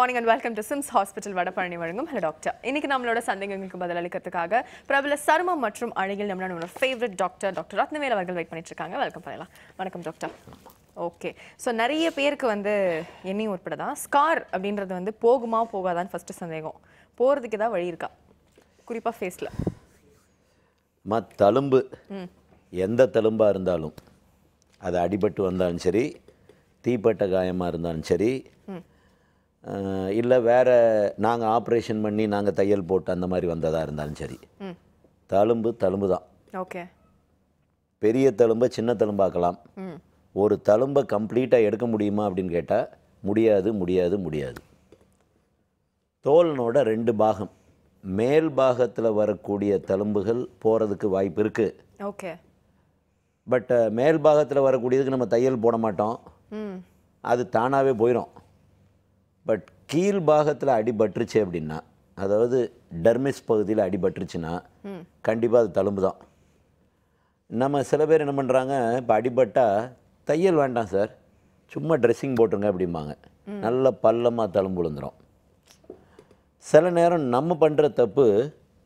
Morning and welcome to SIMS hospital Vadapalani வழங்கும். Hello doctor இன்னைக்கு நம்மளோட சந்தேகங்களுக்கு பதிலளிக்கிறதுக்காக பிரபல சருமம் மற்றும் அழகில் நம்மளோட ஃபேவரட் டாக்டர் டாக்டர் ரத்னவேல் அவர்கள் வெயிட் பண்ணிட்டு இருக்காங்க. வெல்கம் பண்ணலாம். வணக்கம் டாக்டர் ஓகே ஸோ நிறைய பேருக்கு வந்து என்னையும் உட்பட தான் ஸ்கார் அப்படின்றது வந்து போகுமா போகாதான்னு ஃபர்ஸ்ட் சந்தேகம். போகிறதுக்கு ஏதாவது வழி இருக்கா? குறிப்பாக ஃபேஸில் மா தழும்பு. எந்த தழும்பாக இருந்தாலும் அது அடிபட்டு வந்தாலும் சரி தீப்பட்ட காயமாக இருந்தாலும் சரி இல்லை வேறு நாங்கள் ஆப்ரேஷன் பண்ணி நாங்கள் தையல் போட்டு அந்த மாதிரி வந்ததாக இருந்தாலும் சரி. தழும்பு தழும்பு தான். ஓகே. பெரிய தழும்பை சின்ன தழும்பாக்கலாம். ஒரு தழும்பை கம்ப்ளீட்டாக எடுக்க முடியுமா அப்படின்னு கேட்டால் முடியாது முடியாது முடியாது. தோலனோட ரெண்டு பாகம். மேல் பாகத்தில் வரக்கூடிய தழும்புகள் போகிறதுக்கு வாய்ப்பு இருக்குது ஓகே. பட் மேல் பாகத்தில் வரக்கூடியதுக்கு நம்ம தையல் போட மாட்டோம். அது தானாகவே போயிடும் பட் கீழ் பாகத்தில் அடிபட்டுருச்சு அப்படின்னா அதாவது டெர்மிஸ் பகுதியில் அடிபட்டுருச்சுன்னா கண்டிப்பாக அது தழும்பு தான் நம்ம சில பேர் என்ன பண்ணுறாங்க இப்போ அடிபட்டால் தையல் வேண்டாம் சார் சும்மா ட்ரெஸ்ஸிங் போட்டுருங்க அப்படிம்பாங்க. நல்ல பள்ளமாக தழும்பு விழுந்துரும். சில நேரம் நம்ம பண்ணுற தப்பு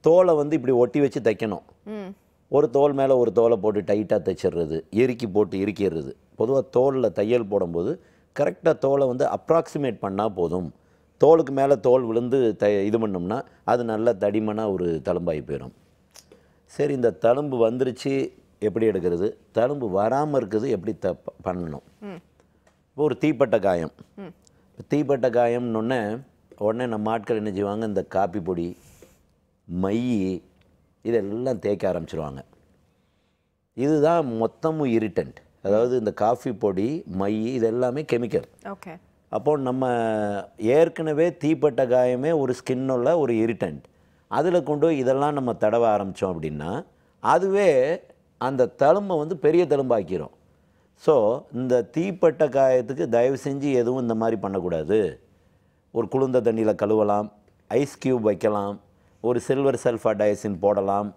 தோலை வந்து இப்படி ஒட்டி வச்சு தைக்கணும். ஒரு தோல் மேலே ஒரு தோலை போட்டு டைட்டாக தைச்சிடுறது இறுக்கி போட்டு இறுக்கிடுறது. பொதுவாக தோலில் தையல் போடும்போது கரெக்டாக தோலை வந்து அப்ராக்சிமேட் பண்ணால் போதும். தோலுக்கு மேலே தோல் விழுந்து த இது பண்ணோம்னா அது நல்ல தடிமனாக ஒரு தழும்பாகி போயிடும் சரி இந்த தழும்பு வந்துருச்சு எப்படி எடுக்கிறது? தழும்பு வராமல் இருக்குது எப்படி த பண்ணணும்? இப்போ ஒரு தீப்பட்ட காயம். தீப்பட்ட காயம்னொன்னே உடனே நம்ம ஆட்கள் என்ன செய்வாங்க? இந்த காப்பி பொடி மை இதெல்லாம் தேய்க்க ஆரம்பிச்சிருவாங்க. இதுதான் மொத்தமும் இரிட்டன்ட் அதாவது இந்த காஃபி பொடி மை இது எல்லாமே கெமிக்கல். ஓகே. அப்போ நம்ம ஏற்கனவே தீப்பட்ட காயமே ஒரு ஸ்கின்னுள்ள ஒரு இரிட்டன்ட் அதில் கொண்டு இதெல்லாம் நம்ம தடவ ஆரம்பித்தோம் அப்படின்னா அதுவே அந்த தழும்பை வந்து பெரிய தழும்பாக்கிரும். ஸோ இந்த தீப்பட்ட காயத்துக்கு தயவு செஞ்சு எதுவும் இந்த மாதிரி பண்ணக்கூடாது. ஒரு குளிர்ந்த தண்ணியில் கழுவலாம் ஐஸ் கியூப் வைக்கலாம் ஒரு சில்வர் சல்ஃபா டயசின் போடலாம்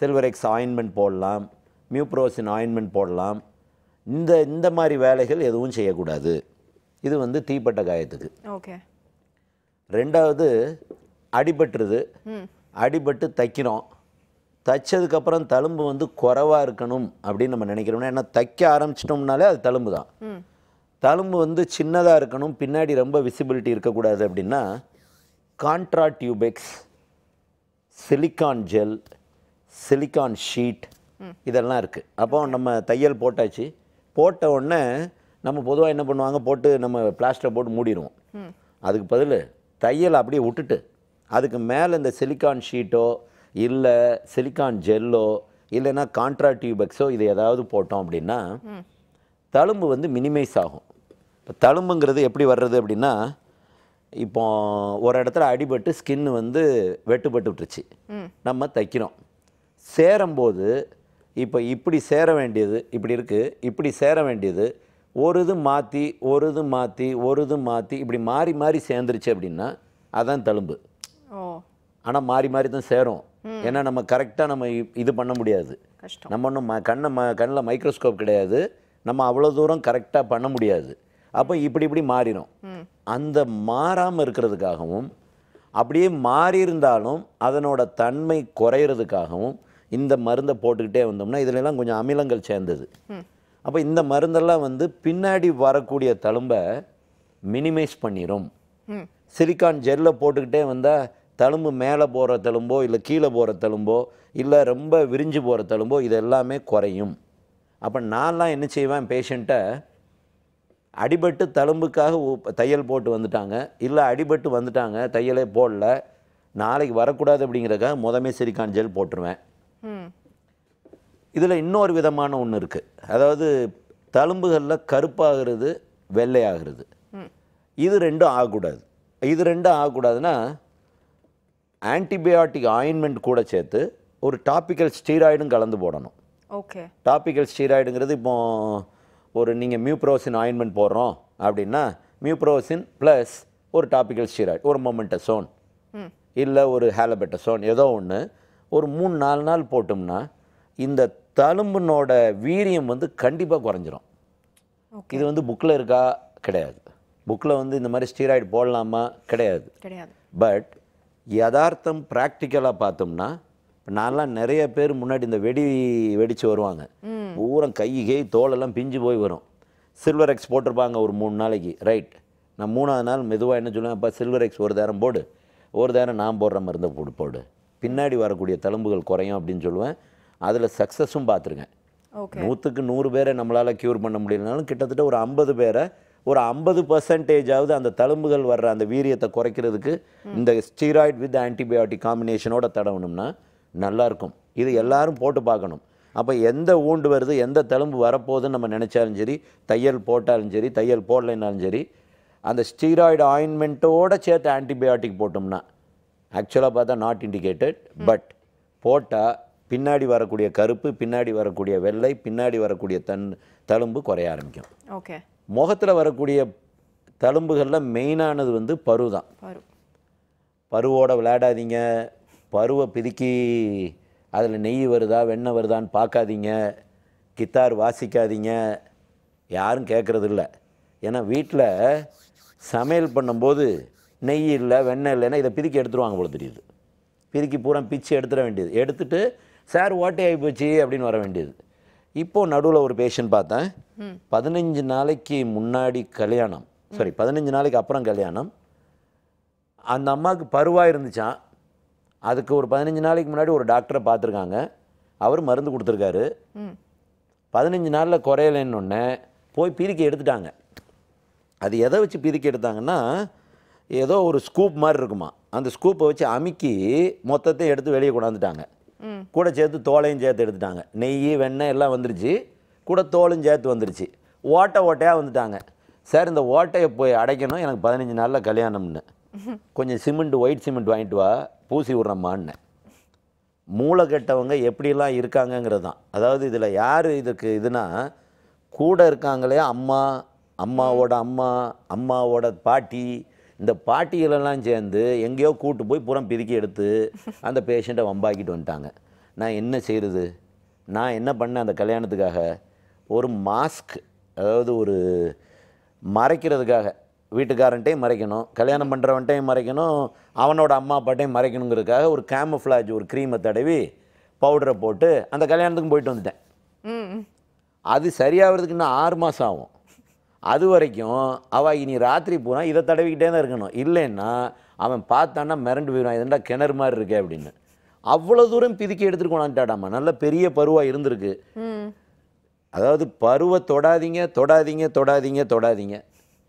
சில்வர் எக்ஸ் ஆயின்மெண்ட் போடலாம் மியூப்ரோசின் ஆயின்மெண்ட் போடலாம் இந்த இந்த மாதிரி வேலைகள் எதுவும் செய்யக்கூடாது. இது வந்து தீப்பட்ட காயத்துக்கு. ஓகே. ரெண்டாவது அடிபட்டுருது. அடிபட்டு தைக்கிறோம். தைச்சதுக்கப்புறம் தழும்பு வந்து குறைவாக இருக்கணும் அப்படின்னு நம்ம நினைக்கிறோம் ஏன்னா தைக்க ஆரம்பிச்சிட்டோம்னாலே அது தழும்பு தான் தழும்பு வந்து சின்னதாக இருக்கணும் பின்னாடி ரொம்ப விசிபிலிட்டி இருக்கக்கூடாது அப்படின்னா contractubex silicone gel silicone sheet இதெல்லாம் இருக்குது அப்போ நம்ம தையல் போட்டாச்சு. போட்ட உடனே நம்ம பொதுவாக என்ன பண்ணுவாங்க? போட்டு நம்ம பிளாஸ்டரை போட்டு மூடிடுவோம். அதுக்கு பதில் தையல் அப்படியே விட்டுட்டு அதுக்கு மேலே இந்த சிலிக்கான் ஷீட்டோ இல்லை சிலிக்கான் ஜெல்லோ இல்லைன்னா கான்ட்ரா டியூபெக்ஸோ இது ஏதாவது போட்டோம் அப்படின்னா தழும்பு வந்து மினிமைஸ் ஆகும். இப்போ தழும்புங்கிறது எப்படி வர்றது அப்படின்னா இப்போ ஒரு இடத்துல அடிபட்டு ஸ்கின் வந்து வெட்டுப்பட்டு விட்டுருச்சு. நம்ம தைக்கிறோம். சேரும்போது இப்போ இப்படி சேர வேண்டியது இப்படி இருக்குது இப்படி சேர வேண்டியது ஒரு இது மாற்றி ஒரு இது மாற்றி ஒரு இது மாற்றி இப்படி மாறி மாறி சேர்ந்துருச்சு அப்படின்னா அதான் தழும்பு. ஆனால் மாறி மாறி தான் சேரும். ஏன்னா நம்ம கரெக்டாக நம்ம இது பண்ண முடியாது. நம்ம ஒன்றும் ம கண்ணை ம கண்ணில் மைக்ரோஸ்கோப் கிடையாது. நம்ம அவ்வளோ தூரம் கரெக்டாக பண்ண முடியாது. அப்போ இப்படி இப்படி மாறிடும் அந்த மாறாமல் இருக்கிறதுக்காகவும் அப்படியே மாறி இருந்தாலும் அதனோட தன்மை குறையிறதுக்காகவும் இந்த மருந்தை போட்டுக்கிட்டே வந்தோம்னா இதுல எல்லாம் கொஞ்சம் அமிலங்கள் சேர்ந்தது. அப்போ இந்த மருந்தெல்லாம் வந்து பின்னாடி வரக்கூடிய தழும்பை மினிமைஸ் பண்ணிடும் சிலிக்கான் ஜெல்லை போட்டுக்கிட்டே வந்தால் தழும்பு மேலே போகிற தழும்போ இல்லை கீழே போகிற தழும்போ இல்லை ரொம்ப விரிஞ்சு போகிற தழும்போ இது எல்லாமே குறையும். அப்போ நான்லாம் என்ன செய்வேன் பேஷண்ட்டை அடிபட்டு தழும்புக்காக தையல் போட்டு வந்துட்டாங்க. இல்லை அடிபட்டு வந்துட்டாங்க தையலே போடல. நாளைக்கு வரக்கூடாது அப்படிங்கிறக்காக முதமே சிலிக்கான் ஜெல் போட்டுருவேன். இதில் இன்னொரு விதமான ஒன்று இருக்குது அதாவது தழும்புகளில் கருப்பாகிறது வெள்ளையாகிறது. இது ரெண்டும் ஆகக்கூடாது. இது ரெண்டும் ஆகக்கூடாதுன்னா ஆன்டிபயாட்டிக் ஆயின்மெண்ட் கூட சேர்த்து ஒரு டாபிக்கல் ஸ்டீராய்டும் கலந்து போடணும். ஓகே. டாபிக்கல் ஸ்டீராய்டுங்கிறது இப்போ ஒரு நீங்கள் மியூப்ரோசின் ஆயின்மெண்ட் போடுறோம் அப்படின்னா மியூப்ரோசின் ப்ளஸ் ஒரு டாபிக்கல் ஸ்டீராய்டு ஒரு மொமெண்டசோன். இல்லை ஒரு ஹேலபெட்டசோன் ஏதோ ஒன்று ஒரு மூணு நாலு நாள் போட்டோம்னா இந்த தழும்பினோட வீரியம் வந்து கண்டிப்பாக குறைஞ்சிரும். இது வந்து புக்கில் இருக்கா? கிடையாது. புக்கில் வந்து இந்த மாதிரி ஸ்டீராய்டு போடலாமா? கிடையாது. கிடையாது. பட் யதார்த்தம் ப்ராக்டிக்கலாக பார்த்தோம்னா இப்ப நான்லாம் நிறைய பேர் முன்னாடி இந்த வெடி வெடிச்சு வருவாங்க. பூரா கை கை தோலெல்லாம் பிஞ்சு போய் வரும். சில்வர் எக்ஸ் போட்டிருப்பாங்க ஒரு மூணு நாளைக்கு. ரைட் நான் மூணாவது நாள் மெதுவாக என்ன சொல்லுவேன் அப்பா சில்வர் எக்ஸ் ஒரு தேரம் போடு. ஒரு தேரம் நான் போடுற மருந்தை போடு போடு. பின்னாடி வரக்கூடிய தழும்புகள் குறையும் அப்படின்னு சொல்லுவேன். அதில் சக்ஸஸும் பார்த்துருக்கேன் நூற்றுக்கு நூறு பேரை நம்மளால் க்யூர் பண்ண முடியலனாலும் கிட்டத்தட்ட ஒரு ஐம்பது பேரை ஒரு ஐம்பது பர்சன்டேஜாவது அந்த தழும்புகள் வர்ற அந்த வீரியத்தை குறைக்கிறதுக்கு இந்த ஸ்டீராய்டு வித் ஆன்டிபயோட்டிக் காம்பினேஷனோட தடவணும்னா நல்லா இருக்கும். இது எல்லாரும் போட்டு பார்க்கணும். அப்போ எந்த ஊண்டு வருது எந்த தழும்பு வரப்போகுதுன்னு நம்ம நினச்சாலும் சரி தையல் போட்டாலும் சரி தையல் போடலைனாலும் சரி அந்த ஸ்டீராய்டு ஆயின்மெண்ட்டோட சேர்த்து ஆன்டிபயோட்டிக் போட்டோம்னா ஆக்சுவலாக பார்த்தா நாட் இண்டிகேட்டட் பட் போட்டால் பின்னாடி வரக்கூடிய கருப்பு பின்னாடி வரக்கூடிய வெள்ளை பின்னாடி வரக்கூடிய தன் தழும்பு குறைய ஆரம்பிக்கும். ஓகே முகத்தில் வரக்கூடிய தழும்புகளில் மெயினானது வந்து பரு தான். பருவோட விளையாடாதீங்க. பருவை பிதுக்கி அதில் நெய் வருதா வெண்ணெய் வருதான்னு பார்க்காதீங்க. கித்தார் வாசிக்காதீங்க. யாரும் கேட்குறது இல்லை ஏன்னா வீட்டில் சமையல் பண்ணும்போது நெய் இல்லை வெண்ணெய் இல்லைன்னா இதை பிதுக்கி எடுத்துருவாங்க போல தெரியுது. பிதுக்கி பூரா பிச்சு எடுத்துட வேண்டியது. எடுத்துட்டு சார் ஓட்டை ஆகி போச்சு அப்படின்னு வர வேண்டியது. இப்போது நடுவில் ஒரு பேஷண்ட் பார்த்தேன். பதினஞ்சு நாளைக்கு முன்னாடி கல்யாணம். சாரி பதினஞ்சு நாளைக்கு அப்புறம் கல்யாணம். அந்த அம்மாவுக்கு பருவாக இருந்துச்சான் அதுக்கு ஒரு பதினஞ்சு நாளைக்கு முன்னாடி ஒரு டாக்டரை பார்த்துருக்காங்க. அவர் மருந்து கொடுத்துருக்காரு. பதினஞ்சு நாளில் குறையலைன்னொன்னே போய் பிரிக்கி எடுத்துட்டாங்க. அது எதை வச்சு பிரிக்கி எடுத்தாங்கன்னா ஏதோ ஒரு ஸ்கூப் மாதிரி இருக்குமா? அந்த ஸ்கூப்பை வச்சு அமுக்கி மொத்தத்தையும் எடுத்து வெளியே கொண்டாந்துட்டாங்க. கூட சேர்த்து தோலையும் சேர்த்து எடுத்துட்டாங்க. நெய் வெண்ணெய் எல்லாம் வந்துருச்சு. கூட தோலும் சேர்த்து வந்துருச்சு. ஓட்டை ஓட்டையாக வந்துட்டாங்க. சார் இந்த ஓட்டையை போய் அடைக்கணும். எனக்கு பதினஞ்சு நாளில் கல்யாணம்னு. கொஞ்சம் சிமெண்ட் ஒயிட் சிமெண்ட் வாங்கிட்டு வா. பூசி விட்றம்மான்னு. மூளை கெட்டவங்க எப்படிலாம் இருக்காங்கங்கிறது தான். அதாவது இதில் யார் இதுக்கு இதுனா கூட இருக்காங்களே அம்மா அம்மாவோட அம்மா அம்மாவோட பாட்டி இந்த பாட்டிகளெல்லாம் சேர்ந்து எங்கேயோ கூட்டு போய் புறம் பிதுக்கி எடுத்து அந்த பேஷண்ட்டை வம்பாக்கிட்டு வந்துட்டாங்க. நான் என்ன செய்கிறது நான் என்ன பண்ணேன் அந்த கல்யாணத்துக்காக? ஒரு மாஸ்க் அதாவது ஒரு மறைக்கிறதுக்காக. வீட்டுக்காரன்ட்டையும் மறைக்கணும் கல்யாணம் பண்ணுறவன்ட்டையும் மறைக்கணும் அவனோட அம்மா அப்பாட்டையும் மறைக்கணுங்கிறதுக்காக ஒரு கேமஃப்ளாஜ் ஒரு க்ரீமை தடவி பவுடரை போட்டு அந்த கல்யாணத்துக்கும் போயிட்டு வந்துட்டேன். அது சரியாகிறதுக்கு இன்னும் ஆறு மாதம் ஆகும். அது வரைக்கும் அவள் இனி ராத்திரி பூரா இதை தடவிக்கிட்டே தான் இருக்கணும். இல்லைன்னா அவன் பார்த்தான்னா மிரண்டு போயிடுவான். இதுண்டா கிணறு மாதிரி இருக்கே அப்படின்னு. அவ்வளோ தூரம் பிதுக்கி எடுத்துட்டு கொண்டாண்டாடாமா நல்ல பெரிய பருவாக இருந்திருக்கு. அதாவது பருவை தொடாதீங்க தொடாதீங்க தொடாதீங்க தொடாதீங்க.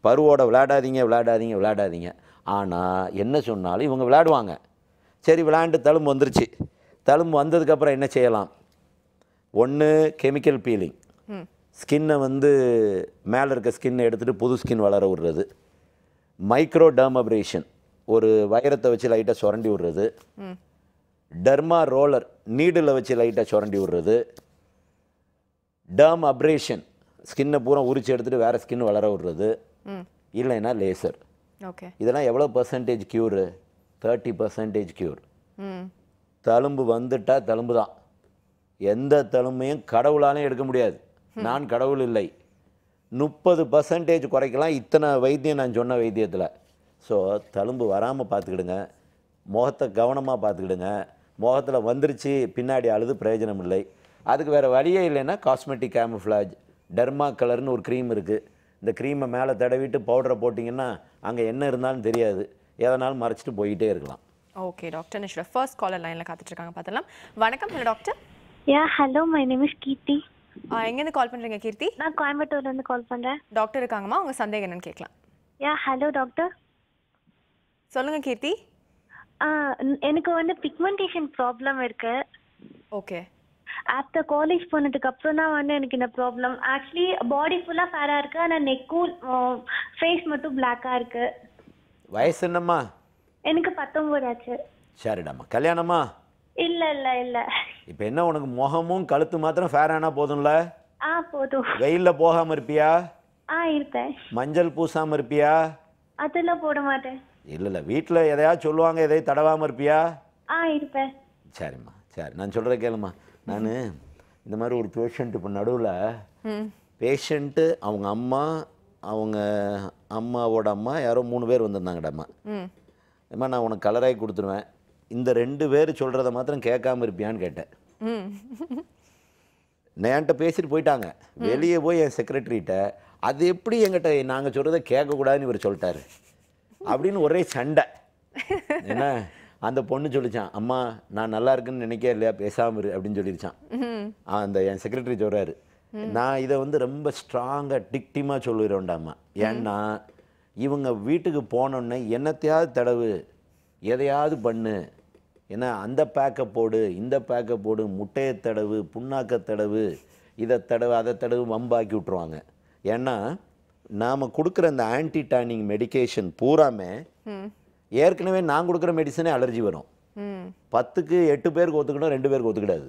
பருவோட விளையாடாதீங்க விளையாடாதீங்க விளையாடாதீங்க. ஆனால் என்ன சொன்னாலும் இவங்க விளையாடுவாங்க. சரி விளையாண்டு தழும்பு வந்துருச்சு. தழும்பு வந்ததுக்கப்புறம் என்ன செய்யலாம்? ஒன்று கெமிக்கல் பீலிங் ஸ்கின்னை வந்து மேலே இருக்க ஸ்கின்னை எடுத்துகிட்டு புது ஸ்கின் வளர விடுறது. மைக்ரோ டர்மப்ரேஷன் ஒரு வைரத்தை வச்சு லைட்டாக சுரண்டி விடுறது. டர்மா ரோலர் நீடில் வச்சு லைட்டாக சுரண்டி விடுறது. டர்ம் அப்ரேஷன் ஸ்கின்னை பூரா உரிச்சு எடுத்துகிட்டு வேறு ஸ்கின் வளர விடுறது. இல்லைன்னா லேசர். ஓகே. இதெல்லாம் எவ்வளோ percentage cure thirty percentage cure தழும்பு வந்துட்டா தழும்பு தான் எந்த தழும்பையும் கடவுளாலையும் எடுக்க முடியாது. நான் கடவுள் இல்லை. முப்பது பர்சன்டேஜ் குறைக்கலாம். இத்தனை வைத்தியம் நான் சொன்ன வைத்தியத்தில். ஸோ தழும்பு வராமல் பார்த்துக்கிடுங்க. முகத்தை கவனமாக பார்த்துக்கிடுங்க. முகத்தில் வந்துருச்சு பின்னாடி அழுது பிரயோஜனம் இல்லை. அதுக்கு வேறு வழியே இல்லைன்னா காஸ்மெட்டிக் கேமஃப்ளாஜ் டெர்மா கலர்னு ஒரு க்ரீம் இருக்குது இந்த க்ரீமை மேலே தடவிட்டு பவுடரை போட்டிங்கன்னா அங்கே என்ன இருந்தாலும் தெரியாது. எதனாலும் மறைச்சிட்டு போயிட்டே இருக்கலாம். ஓகே டாக்டர் நிஷோட ஃபர்ஸ்ட் காலர் லைனில் காத்துட்டு இருக்காங்க பார்த்தலாம் வணக்கம் hello doctor ya hello my name is Keerthi எங்கேருந்து கால் பண்ணுறீங்க கீர்த்தி? நான் கோயம்புத்தூர்ல இருந்து கால் பண்றேன். டாக்டர் இருக்காங்கம்மா உங்க சந்தேகம் என்னன்னு கேட்கலாம். யா ஹலோ டாக்டர் சொல்லுங்க கீர்த்தி. எனக்கு வந்து பிக்மெண்டேஷன் ப்ராப்ளம் இருக்கு. ஓகே. ஆஃப்டர் காலேஜ் போனதுக்கு அப்புறம் தான் வந்து எனக்கு இந்த ப்ராப்ளம் ஆக்சுவலி பாடி ஃபுல்லா ஃபேரா இருக்கு ஆனா நெக்கும் ஃபேஸ் மட்டும் பிளாக்கா இருக்கு. வயசு என்னம்மா? எனக்கு பத்தொன்பது ஆச்சு சரிடாம்மா. கல்யாணமா இல்ல இல்ல இல்ல. இப்போ என்ன உனக்கு முகமும் கழுத்து மாத்திரம் ஃபேர் ஆனால் போதும்ல? ஆ போதும். வெயிலில் போகாமல் இருப்பியா? ஆ இருப்பேன். மஞ்சள் பூசாமல் இருப்பியா? அதெல்லாம் போட மாட்டேன். இல்லை இல்லை வீட்டில் எதையாவது சொல்லுவாங்க எதையும் தடவாமல் இருப்பியா? ஆ இருப்பேன். சரிம்மா சரி நான் சொல்கிற கேளும்மா. நான் இந்த மாதிரி ஒரு பேஷண்ட் இப்போ நடுவில் ம். பேஷண்ட்டு அவங்க அம்மா அவங்க அம்மாவோட அம்மா யாரோ மூணு பேர் வந்திருந்தாங்கடா அம்மா. ம். அம்மா நான் உனக்கு கலராகி கொடுத்துருவேன். இந்த ரெண்டு பேர் சொல்கிறத மாத்திரம் கேட்காம இருப்பியான்னு கேட்டேன். என்கிட்ட பேசிட்டு போயிட்டாங்க. வெளியே போய் என் செக்ரட்டரிகிட்ட அது எப்படி என்கிட்ட நாங்கள் சொல்கிறத கேட்கக்கூடாதுன்னு இவர் சொல்லிட்டாரு. அப்படின்னு ஒரே சண்டை. என்ன? அந்த பொண்ணு சொல்லிச்சான் அம்மா நான் நல்லா இருக்குன்னு நினைக்க இல்லையா? பேசாம இரு அப்படின்னு சொல்லிருச்சான். அந்த என் செக்ரட்டரி சொல்கிறாரு நான் இதை வந்து ரொம்ப ஸ்ட்ராங்காக டிக்டிமாக சொல்லிடுவேன்டாம்மா ஏன்னா இவங்க வீட்டுக்கு போனோன்னே என்னத்தையாவது தடவு எதையாவது பண்ணு ஏன்னா அந்த பேக்கை போடு இந்த பேக்கை போடு முட்டையை தடவு புண்ணாக்க தடவு இதை தடவு அதை தடவு வம்பாக்கி விட்ருவாங்க ஏன்னா நாம் கொடுக்குற அந்த ஆன்டி டேனிங் மெடிகேஷன் பூராமே ஏற்கனவே நான் கொடுக்குற மெடிசனே அலர்ஜி வரும். பத்துக்கு எட்டு பேருக்கு ஒத்துக்கணும் ரெண்டு பேருக்கு ஒத்துக்கிடாது.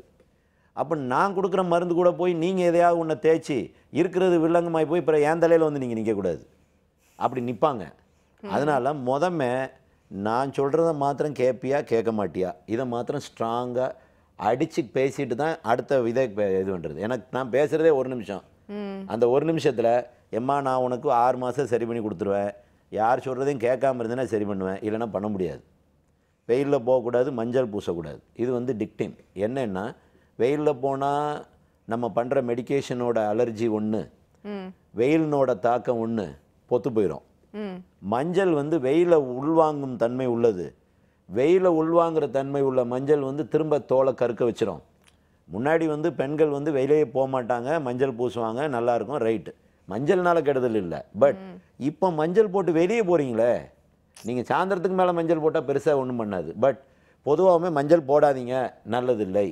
அப்போ நான் கொடுக்குற மருந்து கூட போய் நீங்கள் எதையாவது ஒன்றை தேய்ச்சி இருக்கிறது வில்லங்கமாய் போய் அப்புறம் என் தலையில் வந்து நீங்கள் நிற்கக்கூடாது அப்படி நிற்பாங்க அதனால் மொதமே நான் சொல்கிறத மாத்திரம் கேட்பியா கேட்க மாட்டியா? இதை மாத்திரம் ஸ்ட்ராங்காக அடித்து பேசிட்டு தான் அடுத்த விதை பே- இது பண்ணுறது எனக்கு நான் பேசுகிறதே ஒரு நிமிஷம். அந்த ஒரு நிமிஷத்தில் எம்மா நான் உனக்கு ஆறு மாதம் சரி பண்ணி கொடுத்துருவேன். யார் சொல்கிறதையும் கேட்காம இருந்தேன்னா சரி பண்ணுவேன். இல்லைன்னா பண்ண முடியாது. வெயிலில் போகக்கூடாது மஞ்சள் பூசக்கூடாது. இது வந்து டிக்டின் என்னன்னா வெயிலில் போனால் நம்ம பண்ணுற மெடிகேஷனோட அலர்ஜி ஒன்று வெயிலினோட தாக்கம் ஒன்று பொத்து போயிடும் மஞ்சள் வந்து வெயில உள்வாங்கும் தன்மை உள்ளது. வெயில உள்வாங்கிற தன்மை உள்ள மஞ்சள் வந்து திரும்ப தோலை கருக்க வச்சிரும். முன்னாடி வந்து பெண்கள் வந்து வெளியே போக மாட்டாங்க மஞ்சள் பூசுவாங்க நல்லா இருக்கும் ரைட்டு. மஞ்சள்னால கெடுதல் இல்லை. பட் இப்போ மஞ்சள் போட்டு வெளியே போகிறீங்களே நீங்கள் சாயந்தரத்துக்கு மேலே மஞ்சள் போட்டால் பெருசாக ஒன்றும் பண்ணாது. பட் பொதுவாகவே மஞ்சள் போடாதீங்க நல்லதில்லை.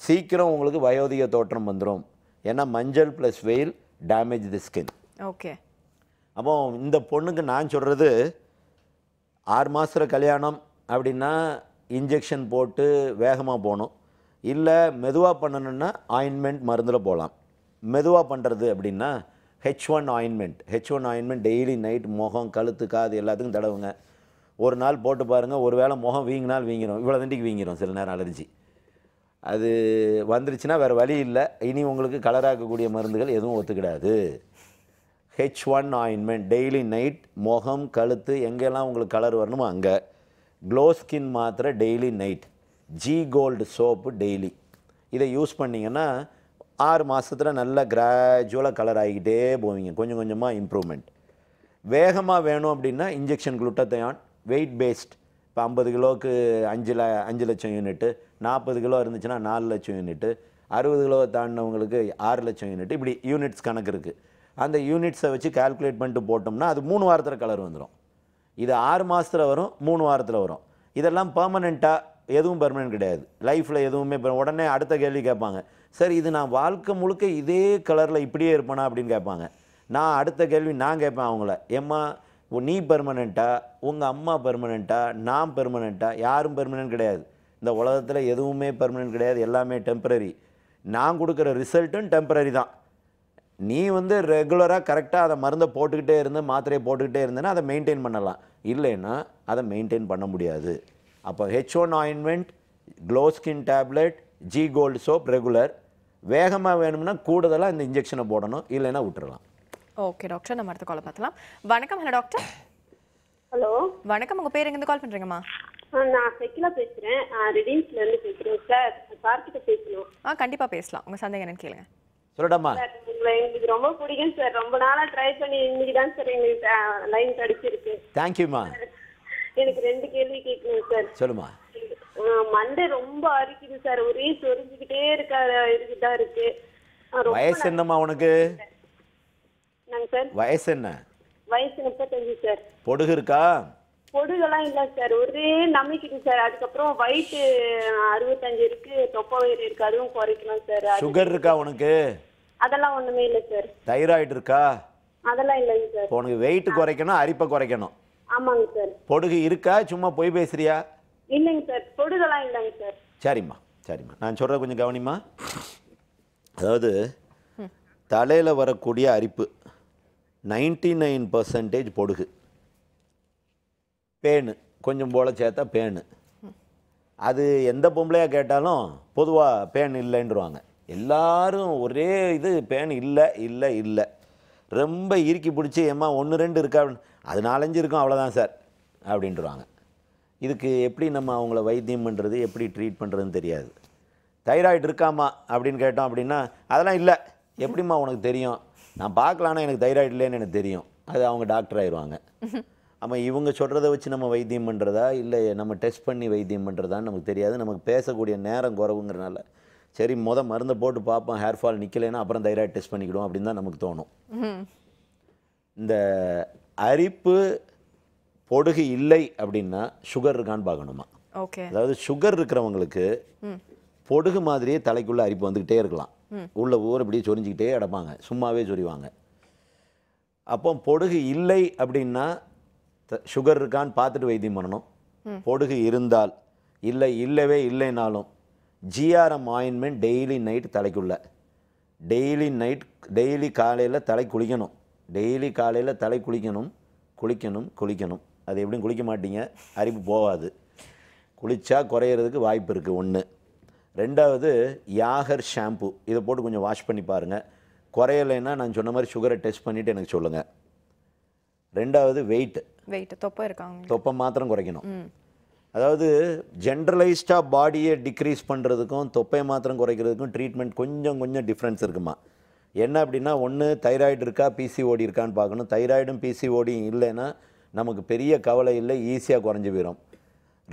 சீக்கிரம் உங்களுக்கு வயோதிக தோற்றம் வந்துடும் ஏன்னா மஞ்சள் ப்ளஸ் வெயில் டேமேஜ் தி ஸ்கின் ஓகே அப்போ இந்த பொண்ணுக்கு நான் சொல்கிறது ஆறு மாதத்துல கல்யாணம் அப்படின்னா இன்ஜெக்ஷன் போட்டு வேகமாக போகணும். இல்லை மெதுவாக பண்ணணுன்னா ஆயின்மெண்ட் மருந்தில் போகலாம். மெதுவாக பண்ணுறது அப்படின்னா H one ointment H one ointment daily night முகம் கழுத்து காது எல்லாத்துக்கும் தடவுங்க. ஒரு நாள் போட்டு பாருங்கள் ஒரு வேளை முகம் வீங்கினால் வீங்கிரும். இவ்வளோ தண்டிக்கு வீங்கிரும் சில நேரம் அலர்ஜி. அது வந்துருச்சுன்னா வேறு வழி இல்லை. இனி உங்களுக்கு கலராக்கக்கூடிய மருந்துகள் எதுவும் ஒத்துக்கிடாது. H one ointment daily night முகம் கழுத்து எங்கெல்லாம் உங்களுக்கு கலர் வரணுமோ அங்கே. க்ளோ ஸ்கின் மாத்திரை daily night G gold soap daily இதை யூஸ் பண்ணிங்கன்னா ஆறு மாதத்தில் நல்லா கிராஜுவலாக கலர் ஆகிக்கிட்டே போவீங்க. கொஞ்சம் கொஞ்சமாக இம்ப்ரூவ்மெண்ட் வேகமாக வேணும் அப்படின்னா இன்ஜெக்ஷன் குளுட்டத்தையான் வெயிட் பேஸ்ட் இப்போ ஐம்பது கிலோவுக்கு அஞ்சு ல அஞ்சு லட்சம் யூனிட்டு நாற்பது கிலோ இருந்துச்சுன்னா நாலு லட்சம் யூனிட்டு அறுபது கிலோ தாண்டினவங்களுக்கு ஆறு லட்சம் யூனிட் இப்படி யூனிட்ஸ் கணக்கு இருக்குது அந்த யூனிட்ஸை வச்சு கால்குலேட் பண்ணிட்டு போட்டோம்னா அது மூணு வாரத்தில் கலர் வந்துடும் இது ஆறு மாதத்தில் வரும் மூணு வாரத்தில் வரும். இதெல்லாம் பர்மனெண்ட்டாக எதுவும் பெர்மனெண்ட் கிடையாது. லைஃப்பில் எதுவுமே உடனே அடுத்த கேள்வி கேட்பாங்க. சார் இது நான் வாழ்க்கை முழுக்க இதே கலரில் இப்படியே இருப்பேனா? அப்படின்னு கேட்பாங்க. நான் அடுத்த கேள்வி நான் கேட்பேன் அவங்கள. ஏம்மா உ- நீ பெர்மனெண்ட்டா உங்கள் அம்மா பெர்மனெண்ட்டா நான் பெர்மனெண்ட்டா யாரும் பெர்மனெண்ட் கிடையாது. இந்த உலகத்தில் எதுவுமே பெர்மனெண்ட் கிடையாது. எல்லாமே டெம்பரரி நான் கொடுக்குற ரிசல்ட்டும் டெம்பரரி தான். நீ வந்து ரெகுலராக கரெக்டாக அதை மருந்தை போட்டுக்கிட்டே இருந்து மாத்திரையை போட்டுக்கிட்டே இருந்தேன்னா அதை மெயின்டைன் பண்ணலாம். இல்லைன்னா அதை மெயின்டைன் பண்ண முடியாது. அப்போ H one ointment glow skin tablet G gold soap regular வேகமாக வேணும்னா கூடுதலாக இந்த இன்ஜெக்ஷனை போடணும். இல்லைன்னா விட்டுறலாம். ஓகே டாக்டர் நம்ம அடுத்த காலை பார்த்தலாம் வணக்கம். ஹலோ டாக்டர் ஹலோ வணக்கம். உங்க பேர் எங்க கால் பண்றீங்கம்மா? ஆ, நான் செக்கிலா பேசுறேன். ரிடீன்ஸ்ல இருந்து பேசுறேன் சார் சார்கிட்ட பேசணும். ஆ கண்டிப்பா பேசலாம். உங்க சந்தேகம் என்னன்னு கேளுங்க. உங்களை எங்களுக்கு ரொம்ப பிடிக்கும் சார். ரொம்ப நாளா ட்ரை பண்ணி இன்னைக்கு தான் சார் எங்களுக்கு லைன் கிடைச்சிருக்கு. தேங்க்யூம்மா எனக்கு ரெண்டு கேள்வி கேட்கணும் சார். சொல்லுமா மண்டை ரொம்ப அரிக்குது சார். ஒரே சொரிஞ்சுக்கிட்டே இருக்கா இருக்குதா இருக்கு. வயசு என்னம்மா உனக்கு? நாங்க சார்? வயசு என்ன? வயசு முப்பத்தஞ்சு சார். பொடுகு இருக்கா? பொடுகெல்லாம் இல்ல சார். ஒரே நம்பிக்கிது சார். அதுக்கப்புறம் வயிற்று அறுபத்தஞ்சு இருக்கு. தொப்பை வயிறு இருக்கு. அதுவும் குறைக்கணும் சார். சுகர் இருக்கா உனக்கு? அதெல்லாம் ஒண்ணுமே இல்லை சார். தைராய்டு இருக்கா? அதெல்லாம் இல்லைங்க சார். உனக்கு வெயிட் குறைக்கணும் அரிப்பை குறைக்கணும். ஆமாங்க சார். பொடுகு இருக்கா? சும்மா பொய் பேசுறியா? இல்லைங்க சார். பொடுகெல்லாம் இல்லைங்க சார். சரிம்மா சரிம்மா. நான் சொல்கிற கொஞ்சம் கவனிம்மா. அதாவது தலையில் வரக்கூடிய அரிப்பு நைன்டி நைன் பர்சன்டேஜ் பொடுகு. பேனு. கொஞ்சம் போல சேர்த்தா பேனு. அது எந்த பொம்பளையாக கேட்டாலும் பொதுவாக பேன் இல்லைன்றுவாங்க. எல்லாரும் ஒரே இது பேன் இல்லை இல்லை இல்லை. ரொம்ப இறுக்கி பிடிச்சி ஏம்மா ஒன்று ரெண்டு இருக்கா? அது நாலஞ்சு இருக்கும் அவ்வளோதான் சார். அப்படின்ட்டுருவாங்க இதுக்கு எப்படி நம்ம அவங்கள வைத்தியம் பண்ணுறது எப்படி ட்ரீட் பண்ணுறதுன்னு தெரியாது. தைராய்டு இருக்காமா அப்படின்னு கேட்டோம் அப்படின்னா அதெல்லாம் இல்லை. எப்படிம்மா உனக்கு தெரியும்? நான் பார்க்கலான்னா எனக்கு தைராய்டு இல்லைன்னு எனக்கு தெரியும். அது அவங்க டாக்டர் ஆயிடுவாங்க. ஆமாம் இவங்க சொல்கிறத வச்சு நம்ம வைத்தியம் பண்ணுறதா இல்லை நம்ம டெஸ்ட் பண்ணி வைத்தியம் பண்ணுறதான்னு நமக்கு தெரியாது. நமக்கு பேசக்கூடிய நேரம் குறவுங்கிறனால. சரி முத மருந்தை போட்டு பார்ப்போம். ஹேர் ஃபால் நிற்கலைன்னா அப்புறம் தைராய்டு டெஸ்ட் பண்ணிக்கிடுவோம் அப்படின்னு தான் நமக்கு தோணும். இந்த அரிப்பு பொடுகு இல்லை அப்படின்னா சுகர் இருக்கான்னு பார்க்கணுமா? ஓகே. அதாவது சுகர் இருக்கிறவங்களுக்கு பொடுகு மாதிரியே தலைக்குள்ள அரிப்பு வந்துக்கிட்டே இருக்கலாம். உள்ள ஊர் இப்படியே சொரிஞ்சிக்கிட்டே கிடப்பாங்க. சும்மாவே சொரிவாங்க. அப்போ பொடுகு இல்லை அப்படின்னா சுகர் இருக்கான்னு பார்த்துட்டு வைத்தியம் பண்ணணும். பொடுகு இருந்தால் இல்லை இல்லவே இல்லைனாலும் ஜிஆர்எம் ஆயின்மெண்ட் டெய்லி நைட் தலைக்குள்ள. டெய்லி நைட் டெய்லி காலையில் தலை குளிக்கணும். டெய்லி காலையில் தலை குளிக்கணும் குளிக்கணும் குளிக்கணும். அது எப்படியும் குளிக்க மாட்டீங்க அரிப்பு போகாது. குளிச்சா குறையிறதுக்கு வாய்ப்பு இருக்குது ஒன்று ரெண்டாவது யாகர் ஷாம்பு இதை போட்டு கொஞ்சம் வாஷ் பண்ணி பாருங்கள் குறையலைன்னா நான் சொன்ன மாதிரி சுகரை டெஸ்ட் பண்ணிவிட்டு எனக்கு சொல்லுங்கள் ரெண்டாவது வெயிட் வெயிட் தொப்பை இருக்காங்க தொப்பை மாத்திரம் குறைக்கணும். அதாவது ஜென்ரலைஸ்டாக பாடியை டிக்ரீஸ் பண்ணுறதுக்கும் தொப்பையை மாத்திரம் குறைக்கிறதுக்கும் ட்ரீட்மெண்ட் கொஞ்சம் கொஞ்சம் டிஃப்ரென்ஸ் இருக்குமா? என்ன அப்படின்னா ஒன்று தைராய்டு இருக்கா பிசிஓடி இருக்கான்னு பார்க்கணும். தைராய்டும் பிசிஓடியும் இல்லைன்னா நமக்கு பெரிய கவலை இல்லை ஈஸியாக குறைஞ்சி போயிடும்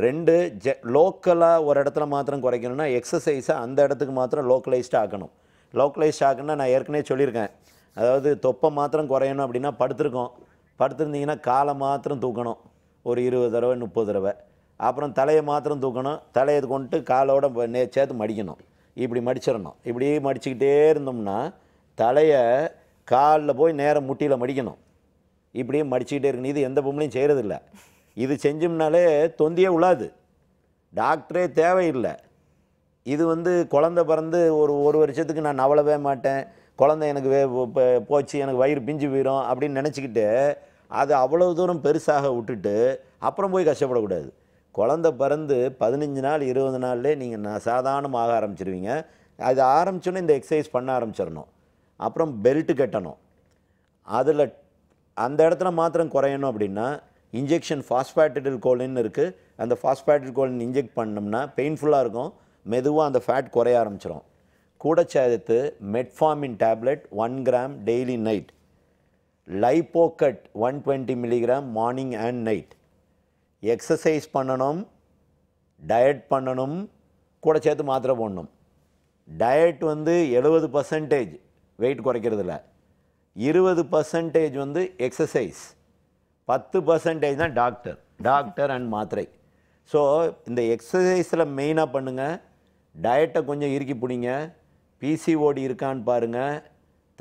ரெண்டு ஜெ லோக்கலாக ஒரு இடத்துல மாத்திரம் குறைக்கணும்னா எக்ஸசைஸை அந்த இடத்துக்கு மாத்திரம் லோக்கலைஸ்டாக ஆக்கணும். லோக்கலைஸ்ட் ஆக்கணும்னா நான் ஏற்கனவே சொல்லியிருக்கேன். அதாவது தொப்பை மாத்திரம் குறையணும் அப்படின்னா படுத்திருக்கோம். படுத்திருந்தீங்கன்னா காலை மாத்திரம் தூக்கணும். ஒரு இருபது தடவை முப்பது தடவை. அப்புறம் தலையை மாத்திரம் தூக்கணும். தலையை கொண்டு காலோட நே சேர்த்து மடிக்கணும். இப்படி மடிச்சிடணும். இப்படி மடிச்சுக்கிட்டே இருந்தோம்னா தலையை காலில் போய் நேரம் முட்டியில் மடிக்கணும். இப்படியே மடிச்சுக்கிட்டே இருக்கணும். இது எந்த பொம்பளையும் செய்கிறதில்ல இது செஞ்சோம்னாலே தொந்தியே உழாது. டாக்டரே தேவையில்லை. இது வந்து குழந்தை பிறந்து ஒரு ஒரு வருஷத்துக்கு நான் நவளவே மாட்டேன். குழந்தை எனக்கு வே போச்சு எனக்கு வயிறு பிஞ்சு போயிடும் அப்படின்னு நினச்சிக்கிட்டு அது அவ்வளவு தூரம் பெருசாக விட்டுட்டு அப்புறம் போய் கஷ்டப்படக்கூடாது. குழந்தை பிறந்து பதினஞ்சு நாள் இருபது நாள்லே நீங்கள் நான் சாதாரணமாக ஆரம்பிச்சிருவீங்க. அது ஆரம்பிச்சோன்னே இந்த எக்ஸசைஸ் பண்ண ஆரம்பிச்சிடணும் அப்புறம் பெல்ட்டு கட்டணும். அதில் அந்த இடத்துல மாத்திரம் குறையணும் அப்படின்னா இன்ஜெக்ஷன் ஃபாஸ்பேட்டிடில் கோலின்னு இருக்குது அந்த ஃபாஸ்பேட்டில் கோலின் இன்ஜெக்ட் பண்ணோம்னா பெயின்ஃபுல்லாக இருக்கும். மெதுவாக அந்த ஃபேட் குறைய ஆரம்பிச்சிடும் கூட சேர்த்து metformin tablet one gram daily night லைப்போகட் one twenty milligram morning and night. Exercise பண்ணணும் டயட் பண்ணணும் கூட சேர்த்து மாத்திரை போடணும். டயட் வந்து எழுபது பர்சன்டேஜ் வெயிட் குறைக்கிறதுல இருபது பர்சன்டேஜ் வந்து எக்ஸசைஸ். பத்து பர்சன்டேஜ் தான் டாக்டர். டாக்டர் அண்ட் மாத்திரை. ஸோ இந்த எக்ஸசைஸில் மெயினாக பண்ணுங்கள் டயட்டை கொஞ்சம் இறுக்கி பிடிங்க. பிசிஓடி இருக்கான்னு பாருங்கள்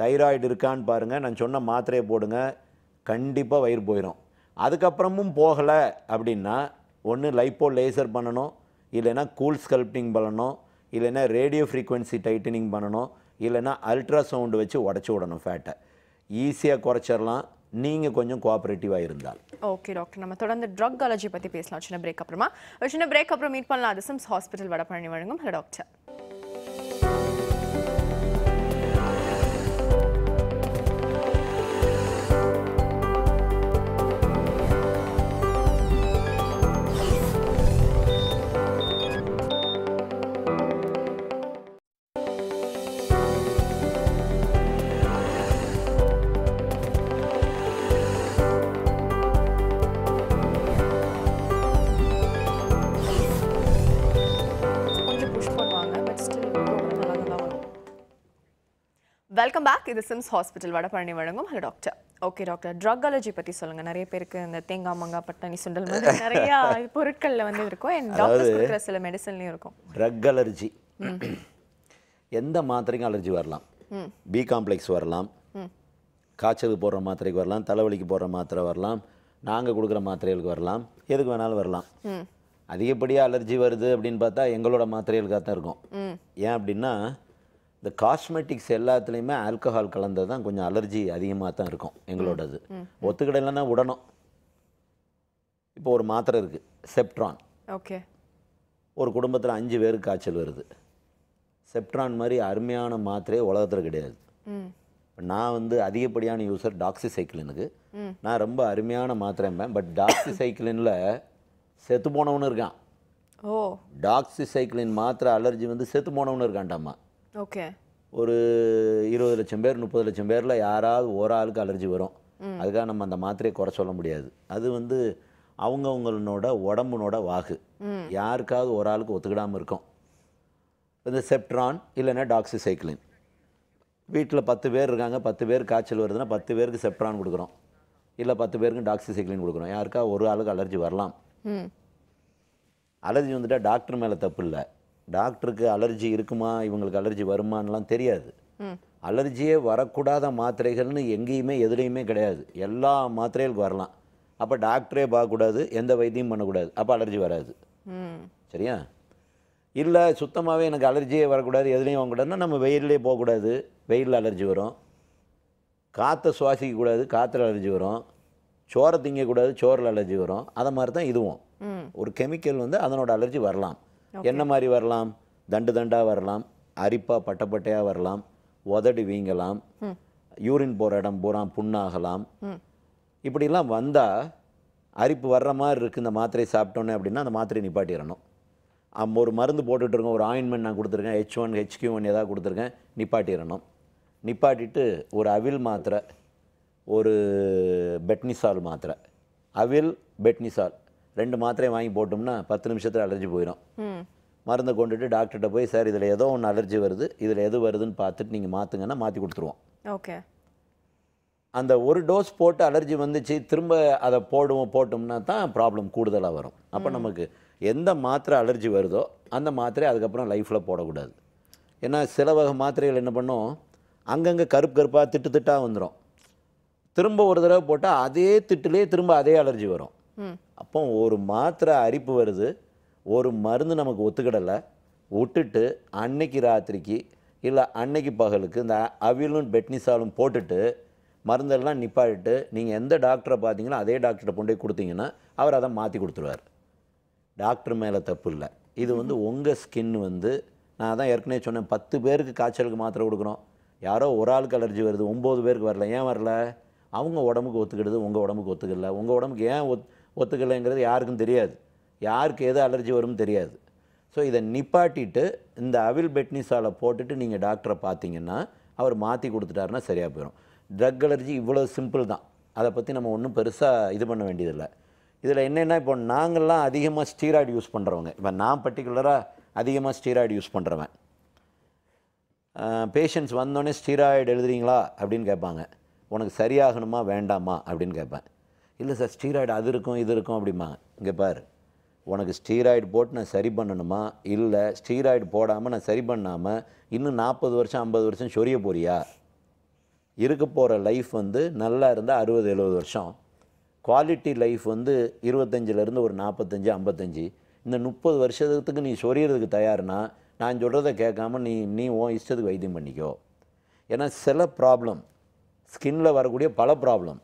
தைராய்டு இருக்கான்னு பாருங்கள் நான் சொன்ன மாத்திரையை போடுங்க. கண்டிப்பாக வயிறு போயிடும் அதுக்கப்புறமும் போகலை அப்படின்னா ஒன்று லைப்போ லேசர் பண்ணணும். இல்லைன்னா கூல் ஸ்கல்ப்டிங் பண்ணணும். இல்லைன்னா ரேடியோ ஃப்ரீக்வன்சி டைட்டனிங் பண்ணணும். இல்லைன்னா அல்ட்ராசவுண்டு வச்சு உடச்சி விடணும் ஃபேட்டை ஈஸியாக குறைச்சிடலாம் நீங்கள் கொஞ்சம் கோஆப்ரேட்டிவாக இருந்தால். ஓகே டாக்டர் நம்ம தொடர்ந்து ட்ரக் அலர்ஜி பற்றி பேசலாம். சின்ன பிரேக் அப்புறமா. சின்ன பிரேக் அப்புறம் மீட் பண்ணலாம். அது சிம்ஸ் ஹாஸ்பிட்டல் வடபழனி வழங்கும். ஹலோ டாக்டர் வெல்கம் பேக் இது சிம்ஸ் ஹாஸ்பிட்டல் வடபழனி வழங்கும். Hello doctor okay doctor drug allergy பத்தி சொல்லுங்க. நிறைய பேருக்கு இந்த தேங்காய் மங்காய் பட்டாணி சுண்டல் மாதிரி நிறைய பொருட்கள்ல வந்து இருக்கும். அண்ட் டாக்டர்ஸ் கொடுக்குற சில மெடிசன்லயும் இருக்கும். ட்ரக் அலர்ஜி எந்த மாத்திரைக்கும் அலர்ஜி வரலாம்? பி காம்ப்ளெக்ஸ் வரலாம். காய்ச்சலுக்கு போடுற மாத்திரைக்கு வரலாம். தலைவலிக்கு போடுற மாத்திரை வரலாம். நாங்கள் கொடுக்குற மாத்திரைகளுக்கு வரலாம். எதுக்கு வேணாலும் வரலாம். அதிகப்படியாக அலர்ஜி வருது அப்படின்னு பார்த்தா எங்களோட மாத்திரைகளுக்காக தான் இருக்கும் ஏன் அப்படின்னா இந்த காஸ்மெட்டிக்ஸ் எல்லாத்துலேயுமே ஆல்கஹால் கலந்தது தான் கொஞ்சம் அலர்ஜி அதிகமாக தான் இருக்கும் எங்களோடது. ஒத்துக்கிடலைன்னா விடணும் இப்போ ஒரு மாத்திரை இருக்குது செப்ட்ரான் ஓகே. ஒரு குடும்பத்தில் அஞ்சு பேருக்கு காய்ச்சல் வருது. செப்ட்ரான் மாதிரி அருமையான மாத்திரையே உலகத்தில் கிடையாது. இப்ப நான் வந்து அதிகப்படியான யூசர் டாக்ஸிசைக்கிளினுக்கு நான் ரொம்ப அருமையான மாத்திரைம்பேன் பட் டாக்ஸிசைக்கிளினில் செத்து போனவனு இருக்கான். ஓ. டாக்ஸிசைக்கிளின் மாத்திரை அலர்ஜி வந்து செத்து போனவனு இருக்கான்டாமா ஓகே. ஒரு இருபது லட்சம் பேர் முப்பது லட்சம் பேரில் யாராவது ஒரு ஆளுக்கு அலர்ஜி வரும். அதுக்காக நம்ம அந்த மாத்திரையை குறை சொல்ல முடியாது. அது வந்து அவங்கவுங்களோட உடம்புனோட வாகு. யாருக்காவது ஒரு ஆளுக்கு ஒத்துக்கிடாமல் இருக்கும். இந்த செப்ட்ரான் இல்லைன்னா டாக்ஸிசைக்ளின் வீட்டில் பத்து பேர் இருக்காங்க பத்து பேர் காய்ச்சல் வருதுன்னா பத்து பேருக்கு செப்ட்ரான் கொடுக்குறோம். இல்லை பத்து பேருக்கு டாக்ஸிசைக்ளின் கொடுக்குறோம். யாருக்கா ஒரு ஆளுக்கு அலர்ஜி வரலாம். அலர்ஜி வந்துட்டால் டாக்டர் மேலே தப்பு இல்லை. டாக்டருக்கு அலர்ஜி இருக்குமா இவங்களுக்கு அலர்ஜி வருமானலாம் தெரியாது. அலர்ஜியே வரக்கூடாத மாத்திரைகள்னு எங்கேயுமே எதுலேயுமே கிடையாது. எல்லா மாத்திரைகளுக்கு வரலாம். அப்போ டாக்டரே பார்க்கக்கூடாது எந்த வைத்தியம் பண்ணக்கூடாது. அப்போ அலர்ஜி வராது. சரியா? இல்லை சுத்தமாகவே எனக்கு அலர்ஜியே வரக்கூடாது எதுலேயும் வாங்கக்கூடாதுன்னா நம்ம வெயிலே போகக்கூடாது. வெயிலில் அலர்ஜி வரும். காற்றை சுவாசிக்கக்கூடாது காற்றுல அலர்ஜி வரும். சோறை திங்கக்கூடாது சோறில் அலர்ஜி வரும். அதை மாதிரி தான் இதுவும் ஒரு கெமிக்கல் வந்து அதனோட அலர்ஜி வரலாம். என்ன மாதிரி வரலாம்? தண்டு தண்டாக வரலாம். அரிப்பாக பட்டப்பட்டையாக வரலாம். உதடு வீங்கலாம். யூரின் போகிற இடம் பூரா புண்ணாகலாம். இப்படிலாம் வந்தால் அரிப்பு வர்ற மாதிரி இருக்குது இந்த மாத்திரை சாப்பிட்டோன்னே அப்படின்னா அந்த மாத்திரையை நிப்பாட்டிடணும். ஒரு மருந்து போட்டுட்டு இருக்கோம். ஒரு ஆயின்மெண்ட் நான் கொடுத்துருக்கேன். ஹெச் ஒன் ஹெச்கியூ ஒன் ஏதாவது கொடுத்துருக்கேன். நிப்பாட்டிடணும். நிப்பாட்டிட்டு ஒரு அவில் மாத்திரை ஒரு பெட்னிசால் மாத்திரை. அவில் பெட்னிசால். ரெண்டு மாத்திரையும் வாங்கி போட்டோம்னா பத்து நிமிஷத்தில் அலர்ஜி போயிடும் மருந்தை கொண்டுட்டு டாக்டர்கிட்ட போய் சார் இதில் ஏதோ ஒன்று அலர்ஜி வருது. இதில் எது வருதுன்னு பார்த்துட்டு நீங்கள் மாற்றுங்கன்னா மாற்றி கொடுத்துருவோம். ஓகே. அந்த ஒரு டோஸ் போட்டு அலர்ஜி வந்துச்சு திரும்ப அதை போடுவோம் போட்டோம்னா தான் ப்ராப்ளம் கூடுதலாக வரும். அப்போ நமக்கு எந்த மாத்திரை அலர்ஜி வருதோ அந்த மாத்திரை அதுக்கப்புறம் லைஃப்பில் போடக்கூடாது. ஏன்னா சில வகை மாத்திரைகள் என்ன பண்ணும்? அங்கங்கே கருப்பு கருப்பாக திட்டு திட்டாக வந்துடும் திரும்ப ஒரு தடவை போட்டால் அதே திட்டுலேயே திரும்ப அதே அலர்ஜி வரும். அப்போ ஒரு மாத்திரை அரிப்பு வருது. ஒரு மருந்து நமக்கு ஒத்துக்கிடலை. விட்டுட்டு அன்னைக்கு ராத்திரிக்கு இல்லை அன்னைக்கு பகலுக்கு இந்த அவிலும் பெட்னிசாலும் போட்டுட்டு மருந்தெல்லாம் நிப்பாட்டிட்டு நீங்கள் எந்த டாக்டரை பார்த்தீங்களோ அதே டாக்டர்கிட்ட கொண்டு போய் கொடுத்தீங்கன்னா அவர் அதை மாற்றி கொடுத்துருவார். டாக்டர் மேலே தப்பு இல்லை. இது வந்து உங்கள் ஸ்கின் வந்து நான் தான் ஏற்கனவே சொன்னேன் பத்து பேருக்கு காய்ச்சலுக்கு மாத்திரை கொடுக்குறோம். யாரோ ஒரு ஆளுக்கு அலர்ஜி வருது ஒம்பது பேருக்கு வரல ஏன் வரல? அவங்க உடம்புக்கு ஒத்துக்கிடுது உங்கள் உடம்புக்கு ஒத்துக்கல. உங்கள் உடம்புக்கு ஏன் ஒத் ஒத்துக்கலைங்கிறது யாருக்கும் தெரியாது. யாருக்கு எது அலர்ஜி வரும்னு தெரியாது. ஸோ இதை நிப்பாட்டிட்டு இந்த அவில் பெட்னிஸால் போட்டுட்டு நீங்கள் டாக்டரை பார்த்தீங்கன்னா அவர் மாற்றி கொடுத்துட்டாருன்னா சரியாக போயிடும் ட்ரக் அலர்ஜி இவ்வளோ சிம்பிள் தான். அதை பற்றி நம்ம ஒன்றும் பெருசாக இது பண்ண வேண்டியதில்லை. இதில் என்னென்னா இப்போ நாங்கள்லாம் அதிகமாக ஸ்டீராய்டு யூஸ் பண்ணுறவங்க இப்போ நான் பர்டிகுலராக அதிகமாக ஸ்டீராய்டு யூஸ் பண்ணுறவன் பேஷண்ட்ஸ் வந்தோடனே ஸ்டீராய்டு எழுதுறீங்களா அப்படின்னு கேட்பாங்க. உனக்கு சரியாகணுமா வேண்டாமா அப்படின்னு கேட்பேன். இல்லை சார் ஸ்டீராய்டு அது இருக்கும் இது இருக்கும் அப்படிம்பாங்க இங்கே பாரு. உனக்கு ஸ்டீராய்டு போட்டு நான் சரி பண்ணணுமா? இல்லை ஸ்டீராய்டு போடாமல் நான் சரி பண்ணாமல் இன்னும் நாற்பது வருஷம் ஐம்பது வருஷம் சொரிய போறியா? இருக்க போகிற லைஃப் வந்து நல்லா இருந்தால் அறுபது எழுபது வருஷம். குவாலிட்டி லைஃப் வந்து இருபத்தஞ்சிலேருந்து ஒரு நாற்பத்தஞ்சு ஐம்பத்தஞ்சு. இந்த முப்பது வருஷத்துக்கு நீ சொரியறதுக்கு தயார்னா நான் சொல்கிறத கேட்காம நீ நீ உன் இஷ்டத்துக்கு வைத்தியம் பண்ணிக்கோ. ஏன்னா சில ப்ராப்ளம் ஸ்கின்னில் வரக்கூடிய பல problem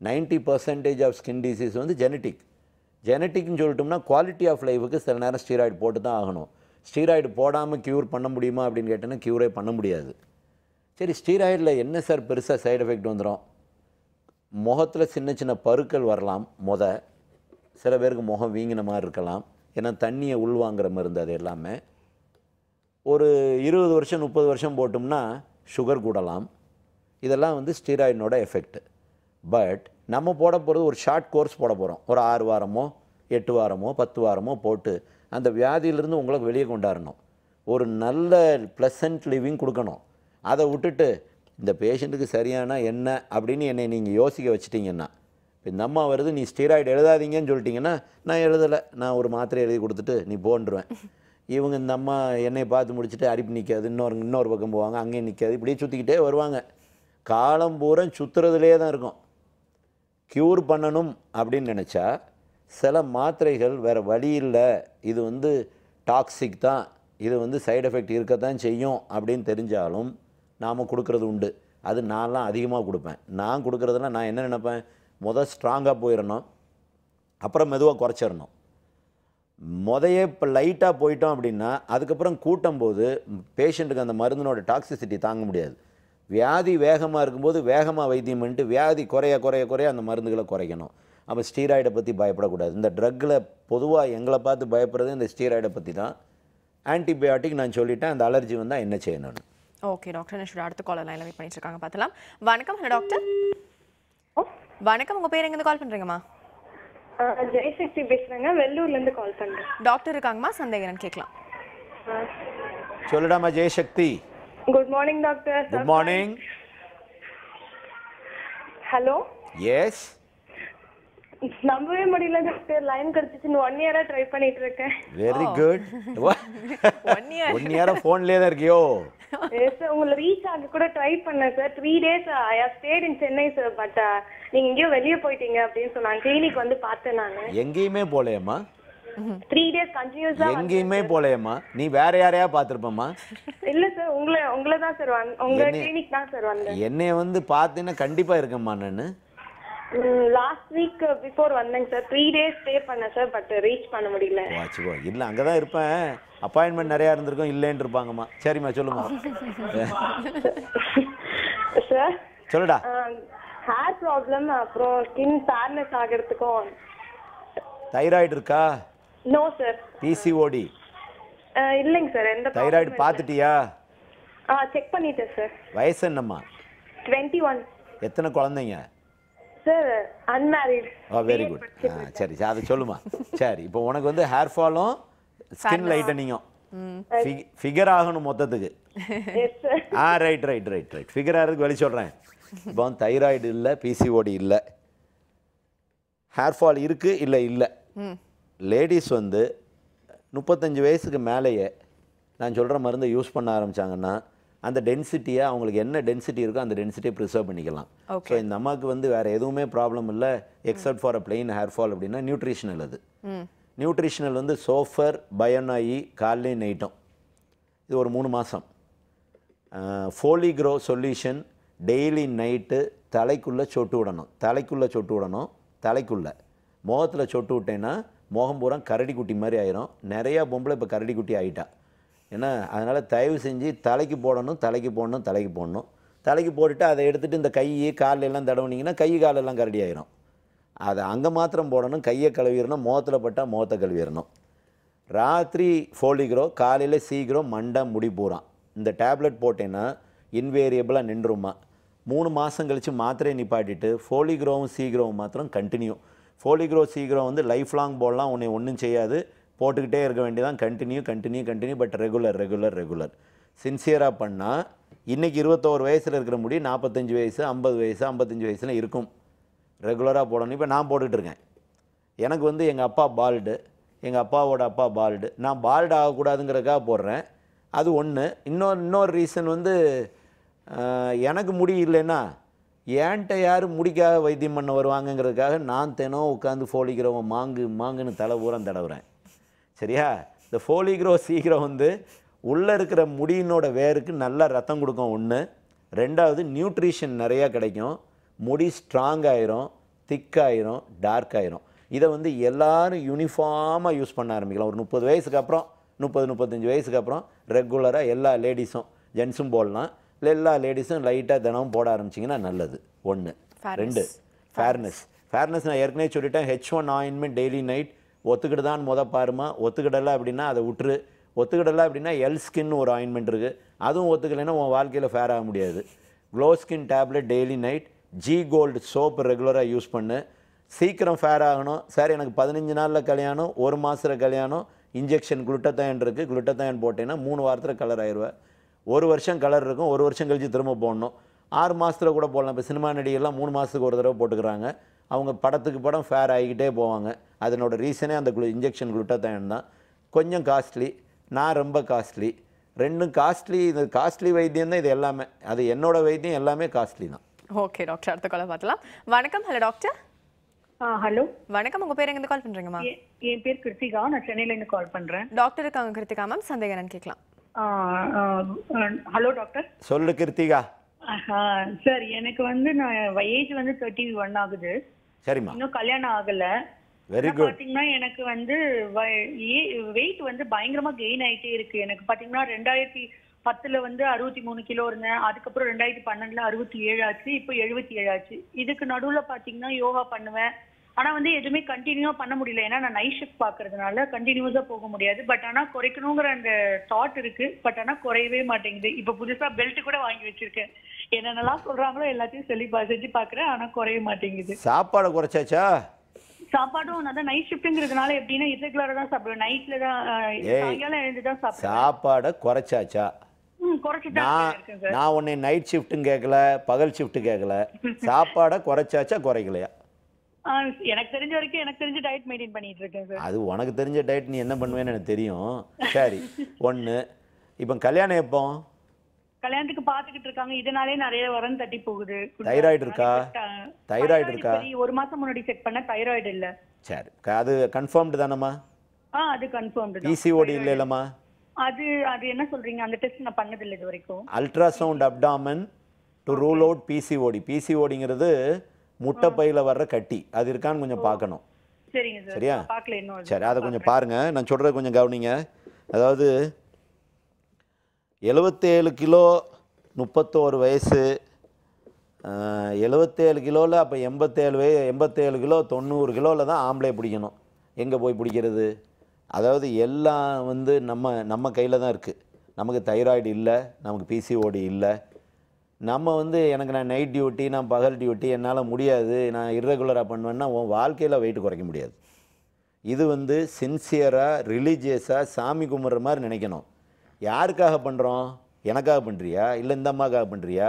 90% percentage of skin disease வந்து ஜெனட்டிக் ஜெனட்டிக்னு சொல்லிட்டோம்னா குவாலிட்டி ஆஃப் லைஃபுக்கு சில நேரம் ஸ்டீராய்டு போட்டு தான் ஆகணும். ஸ்டீராய்டு போடாமல் க்யூர் பண்ண முடியுமா அப்படின்னு கேட்டேன்னா க்யூரே பண்ண முடியாது. சரி ஸ்டீராய்டில் என்ன சார் பெருசாக சைடு எஃபெக்ட் வந்துடும் முகத்தில் சின்ன சின்ன பருக்கள் வரலாம் முத. சில பேருக்கு முகம் வீங்கின மாதிரி இருக்கலாம். ஏன்னா தண்ணியை உள்வாங்கிற மாதிரி அது எல்லாமே. ஒரு இருபது வருஷம் முப்பது வருஷம் போட்டோம்னா சுகர் கூடலாம். இதெல்லாம் வந்து ஸ்டீராய்டினோட எஃபெக்ட் பட் நம்ம போட போகிறது ஒரு ஷார்ட் கோர்ஸ் போட போகிறோம் ஒரு ஆறு வாரமோ எட்டு வாரமோ பத்து வாரமோ போட்டு அந்த வியாதியிலிருந்து உங்களுக்கு வெளியே கொண்டாடணும் ஒரு நல்ல ப்ளசன்ட் லிவிங் கொடுக்கணும். அதை விட்டுட்டு இந்த பேஷண்ட்டுக்கு சரியானா என்ன அப்படின்னு என்னை நீங்கள் யோசிக்க வச்சிட்டிங்கன்னா இப்போ இந்த அம்மா வருது நீ ஸ்டீராய்டு எழுதாதீங்கன்னு சொல்லிட்டிங்கன்னா நான் எழுதலை. நான் ஒரு மாத்திரை எழுதி கொடுத்துட்டு நீ போன்றுவேன். இவங்க இந்த அம்மா என்னை பார்த்து முடிச்சுட்டு அரிப்பு நிற்காது இன்னொரு இன்னொரு பக்கம் போவாங்க அங்கேயும் நிற்காது இப்படியே சுற்றிக்கிட்டே வருவாங்க. காலம் பூரா சுற்றுறதுலே தான் இருக்கும். க்யூர் பண்ணணும் அப்படின்னு நினச்சா சில மாத்திரைகள் வேறு வழி இல்லை. இது வந்து டாக்ஸிக் தான். இது வந்து சைடு எஃபெக்ட் இருக்கத்தான் செய்யும் அப்படின்னு தெரிஞ்சாலும் நாம் கொடுக்கறது உண்டு. அது நான்லாம் அதிகமாக கொடுப்பேன். நான் கொடுக்குறதுலாம் நான் என்ன நினப்பேன்? முதல் ஸ்ட்ராங்காக போயிடணும் அப்புறம் மெதுவாக குறைச்சிடணும் முதையே இப்போ லைட்டாக போயிட்டோம் அப்படின்னா அதுக்கப்புறம் கூட்டும் போது பேஷண்ட்டுக்கு அந்த மருந்தினோட டாக்ஸிசிட்டி தாங்க முடியாது. வியாதி வேகமாக இருக்கும்போது வேகமாக வைத்தியம் பண்ணிட்டு வியாதி குறைய குறைய குறைய அந்த மருந்துகளை குறைக்கணும். அப்போ ஸ்டீராய்டை பற்றி பயப்படக்கூடாது. இந்த ட்ரக்கில் பொதுவாக எங்களை பார்த்து பயப்படுறது இந்த ஸ்டீராய்டை பற்றி தான். ஆன்டிபயோட்டிக் நான் சொல்லிட்டேன். அந்த அலர்ஜி வந்தால் என்ன செய்யணும்னு. ஓகே டாக்டர் நிஷோட அடுத்த காலர் லைன்ல வெயிட் பண்ணிட்டு இருக்காங்க. பார்த்தலாம். வணக்கம். Hello doctor. வணக்கம். உங்க பேர் எங்கேருந்து கால் பண்றீங்கம்மா? ஜெயசக்தி பேசுறேங்க. வெள்ளூர்ல இருந்து கால் பண்றேன். டாக்டர் இருக்காங்கம்மா. சந்தேகம் கேட்கலாம். சொல்லுடாமா Jayashakthi. Good morning doctor good morning hello yes நம்பவே முடியல டாக்டர் லைன் கிடைச்சிச்சு ஒன் இயரா ட்ரை பண்ணிட்டு இருக்கேன் very good one year one இயராக ஃபோன்லேயே தான் இருக்கியோ? எஸ் சார் உங்களை ரீச் ஆக கூட ட்ரை பண்ணேன் sir three days I have stayed in Chennai sir but நீங்க எங்கேயோ வெளியே போயிட்டீங்க அப்படின்னு சொன்னாங்க. கிளினிக் வந்து பார்த்தேன் நான். எங்கேயுமே போலையம்மா த்ரீ டேஸ் கண்டினியூஸா எங்கேயுமே போலையம்மா. நீ வேற யாரையா பார்த்துருப்பம்மா? இல்ல சார் உங்களை உங்களை தான் சார் வந்தேன் உங்க என்னை- கிளினிக் தான் சார் வந்தேன். என்னைய வந்து பார்த்தீங்கன்னா கண்டிப்பாக இருக்கேம்மா நான். லாஸ்ட் வீக் பிஃபோர் வந்தேங்க சார் த்ரீ டேஸ் ஸ்டே பண்ணேன் சார் பட் ரீச் பண்ண முடியல. வாச்சுக்கோ இல்லை அங்கே தான் இருப்பேன். அப்பாயின்மெண்ட் நிறையா இருந்திருக்கும் இல்லைன்னு இருப்பாங்கம்மா. சரிம்மா சொல்லுமா சார் சொல்லுடா. ஹேர் ப்ராப்ளம் அப்புறம் ஸ்கின் ஃபேர்னஸ் ஆகிறதுக்கும் தைராய்டு இருக்கா? நோ சார் பிசிஓடி இல்லைங்க சார் எந்த தைராய்டு பார்த்துட்டியா? ஆ செக் பண்ணிட்டேன் சார் வயசு என்னம்மா? டுவெண்ட்டி ஒன் எத்தனை குழந்தைங்க? சார் அன்மேரிட் ஆ வெரி குட் ஆ சரி சரி அதை சொல்லுமா? சரி இப்போ உனக்கு வந்து ஹேர் ஃபாலும் ஸ்கின் லைட்டனிங்கும் ஃபிகர் ஆகணும் மொத்தத்துக்கு. எஸ் சார் ஆ right right right right figure ஆகிறதுக்கு வழி சொல்கிறேன் இப்போ தைராய்டு இல்லை பிசிஓடி இல்லை. ஹேர் ஃபால் இருக்குது இல்லை இல்லை? லேடிஸ் வந்து முப்பத்தஞ்சு வயசுக்கு மேலேயே நான் சொல்கிற மருந்தை யூஸ் பண்ண ஆரம்பிச்சாங்கன்னா அந்த டென்சிட்டியை அவங்களுக்கு என்ன டென்சிட்டி இருக்கோ அந்த டென்சிட்டியை ப்ரிசர்வ் பண்ணிக்கலாம். ஸோ இந்த அம்மாவுக்கு வந்து வேறு எதுவுமே ப்ராப்ளம் இல்லை except for a plain hair fall அப்படின்னா நியூட்ரிஷனல் அது. நியூட்ரிஷனல் வந்து சோஃபர் பயோனாயி காலையும் நைட்டும். இது ஒரு மூணு மாதம் ஃபோலிக்ரோ சொல்யூஷன் டெய்லி நைட்டு தலைக்குள்ளே சொட்டு விடணும். தலைக்குள்ளே சொட்டு விடணும். தலைக்குள்ளே. முகத்தில் சொட்டு விட்டேன்னா மோகம் பூரா கரடி குட்டி மாதிரி ஆயிரும். நிறையா பொம்பளை இப்போ கரடி குட்டி ஆகிட்டா ஏன்னா அதனால் தயவு செஞ்சு தலைக்கு போடணும் தலைக்கு போடணும் தலைக்கு போடணும். தலைக்கு போட்டுட்டு அதை எடுத்துகிட்டு இந்த கை காலில் எல்லாம் தடவுனீங்கன்னா கை காலெல்லாம் கரடி ஆயிரும். அதை அங்கே மாத்திரம் போடணும் கையை கழுவிடணும் முகத்தில் பட்டால் முகத்தை கழுவிடணும். ராத்திரி ஃபோலிக்ரோ காலையில் சீக்கிரம் மண்டை முடி பூரான் இந்த டேப்லெட் போட்டேன்னா இன்வேரியபிளாக நின்றுமா. மூணு மாதம் கழித்து மாத்திரையை நிப்பாட்டிட்டு ஃபோலிக்ரோவும் சீக்கிரவும் மாத்திரம் கண்டினியூ ஃபோலிக்ரோ சீக்கிரம் வந்து லைஃப் லாங் போடலாம் உன்னை ஒன்றும் செய்யாது. போட்டுக்கிட்டே இருக்க வேண்டியதான். Continue continue continue but regular regular regular சின்சியராக பண்ணால் இன்றைக்கி இருபத்தோரு வயசில் இருக்கிற முடி நாற்பத்தஞ்சு வயசு ஐம்பது வயசு ஐம்பத்தஞ்சு வயசில் இருக்கும். ரெகுலராக போடணும். இப்போ நான் போட்டுக்கிட்டு இருக்கேன். எனக்கு வந்து எங்கள் அப்பா பால்டு எங்கள் அப்பாவோட அப்பா பால்டு நான் பால்டு ஆகக்கூடாதுங்கிறதுக்காக போடுறேன். அது ஒன்று இன்னொரு இன்னொரு ரீசன் வந்து எனக்கு முடி இல்லைன்னா ஏன்ட்ட யார் முடிக்காக வைத்தியம் பண்ண வருவாங்கங்கிறதுக்காக நான் தினம் உட்காந்து ஃபோலிக்கிறவன் மாங்கு மாங்குன்னு தலை ஊரம் தடவுறேன். சரியா? இந்த ஃபோலிக்ரோ சீக்கிரம் வந்து உள்ளே இருக்கிற முடியினோட வேருக்கு நல்லா ரத்தம் கொடுக்கும். ஒன்று ரெண்டாவது நியூட்ரிஷன் நிறையா கிடைக்கும். முடி ஸ்ட்ராங் ஆயிரும் திக் ஆயிரும் டார்க் ஆயிரும். இதை வந்து எல்லோரும் யூனிஃபார்மாக யூஸ் பண்ண ஆரம்பிக்கலாம். ஒரு முப்பது வயசுக்கு அப்புறம் முப்பது முப்பத்தஞ்சு வயசுக்கு அப்புறம் ரெகுலராக எல்லா லேடிஸும் ஜென்ஸும் போடலாம். எல்லா லேடிஸும் லைட்டாக தினமும் போட ஆரம்பிச்சிங்கன்னா நல்லது. ஒன்று. ரெண்டு ஃபேர்னஸ் ஃபேர்னஸ் நான் ஏற்கனவே சொல்லிட்டேன். H one ointment daily night ஒத்துக்கிட்டுதான் முத பாருமா. ஒத்துக்கிடலை அப்படின்னா அதை விட்டுரு ஒத்துக்கிடலை அப்படின்னா எல் ஸ்கின் ஒரு ஆயின்மெண்ட் இருக்குது அதுவும் ஒத்துக்கலைன்னா உன் வாழ்க்கையில் ஃபேர் ஆக முடியாது. Glow skin tablet daily night G gold soap ரெகுலராக யூஸ் பண்ணு. சீக்கிரம் ஃபேர் ஆகணும். சார் எனக்கு பதினஞ்சு நாளில் கல்யாணம் ஒரு மாதத்தில் கல்யாணம் இன்ஜெக்ஷன் குளுட்டத்தைன் இருக்குது குளுட்டத்தைன் போட்டேன்னா மூணு வாரத்தில் கலர் ஆயிடுவேன் ஒரு வருஷம் கலர் இருக்கும் ஒரு வருஷம் கழிச்சு திரும்ப போடணும். ஆறு மாசத்துல கூட போடலாம். இப்போ சினிமா நடிகர்லாம் மூணு மாதத்துக்கு ஒரு தடவை போட்டுக்கிறாங்க. அவங்க படத்துக்கு படம் ஃபேர் ஆகிக்கிட்டே போவாங்க. அதனோட ரீசனே அந்த குளு இன்ஜெக்ஷன் குளுட்டத்தைன் தான். கொஞ்சம் காஸ்ட்லி நான் ரொம்ப காஸ்ட்லி ரெண்டும் காஸ்ட்லி இது காஸ்ட்லி வைத்தியம் தான் இது எல்லாமே. அது என்னோட வைத்தியம் எல்லாமே காஸ்ட்லி தான். ஓகே டாக்டர் அடுத்த காலை பார்த்தலாம். வணக்கம். ஹலோ டாக்டர் ஆ ஹலோ வணக்கம். உங்க பேர் எங்க கால் பண்றீங்கம்மா? என் பேர் கிருத்திகா. நான் சென்னையில இருந்து கால் பண்றேன். டாக்டர் இருக்காங்க கிருத்திகா மேம் சந்தேகம் என்னன்னு கேட்கலாம். Hello doctor. சொல்லு கிருத்திகா. சார் எனக்கு வந்து நான் ஏஜ் வந்து தேர்ட்டி ஒன் ஆகுது. சரிம்மா. இன்னும் கல்யாணம் ஆகல. வெரி குட் பாத்தீங்கன்னா எனக்கு வந்து வெயிட் வந்து பயங்கரமா கெயின் ஆயிட்டே இருக்கு. எனக்கு பாத்தீங்கன்னா ரெண்டாயிரத்தி பத்துல வந்து அறுபத்தி மூணு கிலோ இருந்தேன். அதுக்கப்புறம் ரெண்டாயிரத்தி பன்னெண்டுல அறுபத்தி ஏழு ஆச்சு. இப்போ எழுபத்தி ஏழு ஆச்சு. இதுக்கு நடுவுல பாத்தீங்கன்னா யோகா பண்ணுவேன். ஆனா வந்து எதுவுமே கண்டினியூவா பண்ண முடியல. ஏன்னா நான் நைட் ஷிஃப்ட் பாக்குறதுனால கண்டினியூஸா போக முடியாது. பட் ஆனா குறைக்கணுங்கிற அந்த தாட் இருக்கு. பட் ஆனா குறையவே மாட்டேங்குது. இப்ப புதுசா பெல்ட் கூட வாங்கி வச்சிருக்கேன். என்னென்னலாம் சொல்றாங்களோ எல்லாத்தையும் சொல்லி பா- செஞ்சு பாக்குறேன். ஆனா குறைய மாட்டேங்குது. சாப்பாடை குறைச்சாச்சா? சாப்பாடும் அதான். நைட் ஷிஃப்ட்ங்கிறதுனால எப்படின்னா தான் சாப்பிடுவேன். நைட்ல தான். சாயங்காலம் எழுந்து தான் சாப்பிடுவேன். சாப்பாடை குறைச்சாச்சா? நான் உன்னை நைட் ஷிஃப்ட்டும் கேட்கல பகல் ஷிஃப்ட் கேட்கல சாப்பாடை குறைச்சாச்சா குறைக்கலையா? எனக்கு தெரிஞ்ச வரைக்கும் எனக்கு தெரிஞ்ச டயட் மெயின்டைன் பண்ணிட்டு இருக்கேன் சார் அது உனக்கு தெரிஞ்ச டயட் நீ என்ன பண்ணுவேன்னு எனக்கு தெரியும். சரி ஒன்று இப்போ கல்யாணம் எப்போ? கல்யாணத்துக்கு பாத்துக்கிட்டு இருக்காங்க. இதனாலே நிறைய வரம் தட்டி போகுது. தைராய்டு இருக்கா? தைராய்டு இருக்கா? ஒரு மாசம் முன்னாடி செக் பண்ண தைராய்டு இல்ல. சரி அது கன்ஃபார்ம்டு தானம்மா? ஆ அது கன்ஃபார்ம் பிசிஓடி இல்லை இல்லைம்மா அது அது என்ன சொல்றீங்க? அந்த டெஸ்ட் நான் பண்ணது இல்ல இது வரைக்கும். Ultrasound abdomen to rule out PCOD பிசிஓடிங்கிறது முட்டைப்பையில் வர்ற கட்டி. அது இருக்கான்னு கொஞ்சம் பார்க்கணும். சரியா? சரி அதை கொஞ்சம் பாருங்க. நான் சொல்கிறத கொஞ்சம் கவனிங்க. அதாவது எழுபத்தேழு கிலோ முப்பத்தோரு வயசு எழுபத்தேழு கிலோவில் அப்போ எண்பத்தேழு வய எண்பத்தேழு கிலோ தொண்ணூறு கிலோவில் தான் ஆம்பளை பிடிக்கணும். எங்கே போய் பிடிக்கிறது? அதாவது எல்லாம் வந்து நம்ம நம்ம கையில் தான் இருக்குது நமக்கு தைராய்டு இல்லை நமக்கு பிசிஓடி இல்லை. நம்ம வந்து எனக்கு நான் நைட் டியூட்டி நான் பகல் டியூட்டி என்னால் முடியாது. நான் இர்ரெகுலராக பண்ணுவேன்னா உன் வாழ்க்கையில் வெயிட் குறைக்க முடியாது. இது வந்து சின்சியராக ரிலீஜியஸாக சாமி கும்பிட்ற மாதிரி நினைக்கணும். யாருக்காக பண்ணுறோம் எனக்காக பண்ணுறியா இல்லை இந்த அம்மாக்காக பண்ணுறியா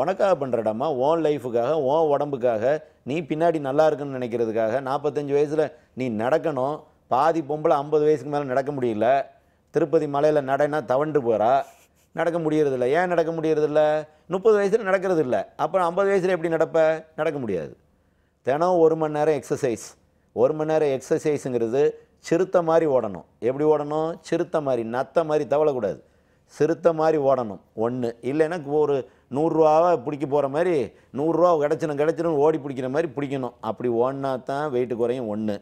உனக்காக பண்ணுறடாம்மா உன் லைஃபுக்காக உன் உடம்புக்காக நீ பின்னாடி நல்லா இருக்குன்னு நினைக்கிறதுக்காக நாற்பத்தஞ்சு வயசில் நீ நடக்கணும். பாதி பொம்பளை ஐம்பது வயசுக்கு மேலே நடக்க முடியல. திருப்பதி மலையில் நடனா தவண்டு போகிறா நடக்க முடியறதில்ல. ஏன் நடக்க முடியறதில்ல? முப்பது வயசில் நடக்கிறது இல்லை அப்புறம் ஐம்பது வயசில் எப்படி நடப்ப? நடக்க முடியாது. தினம் ஒரு மணி நேரம் எக்ஸசைஸ் ஒரு மணி நேரம் எக்ஸசைஸுங்கிறது சிறுத்த மாதிரி ஓடணும். எப்படி ஓடணும்? சிறுத்த மாதிரி நத்த மாதிரி தவளக்கூடாது. சிறுத்த மாதிரி ஓடணும். ஒன்று இல்லைன்னா ஒரு நூறுரூவாவை பிடிக்க போகிற மாதிரி நூறுரூவா கிடச்சிடும் கிடச்சிடும் ஓடி பிடிக்கிற மாதிரி பிடிக்கணும். அப்படி ஓடினா தான் வெயிட்டு குறையும். ஒன்று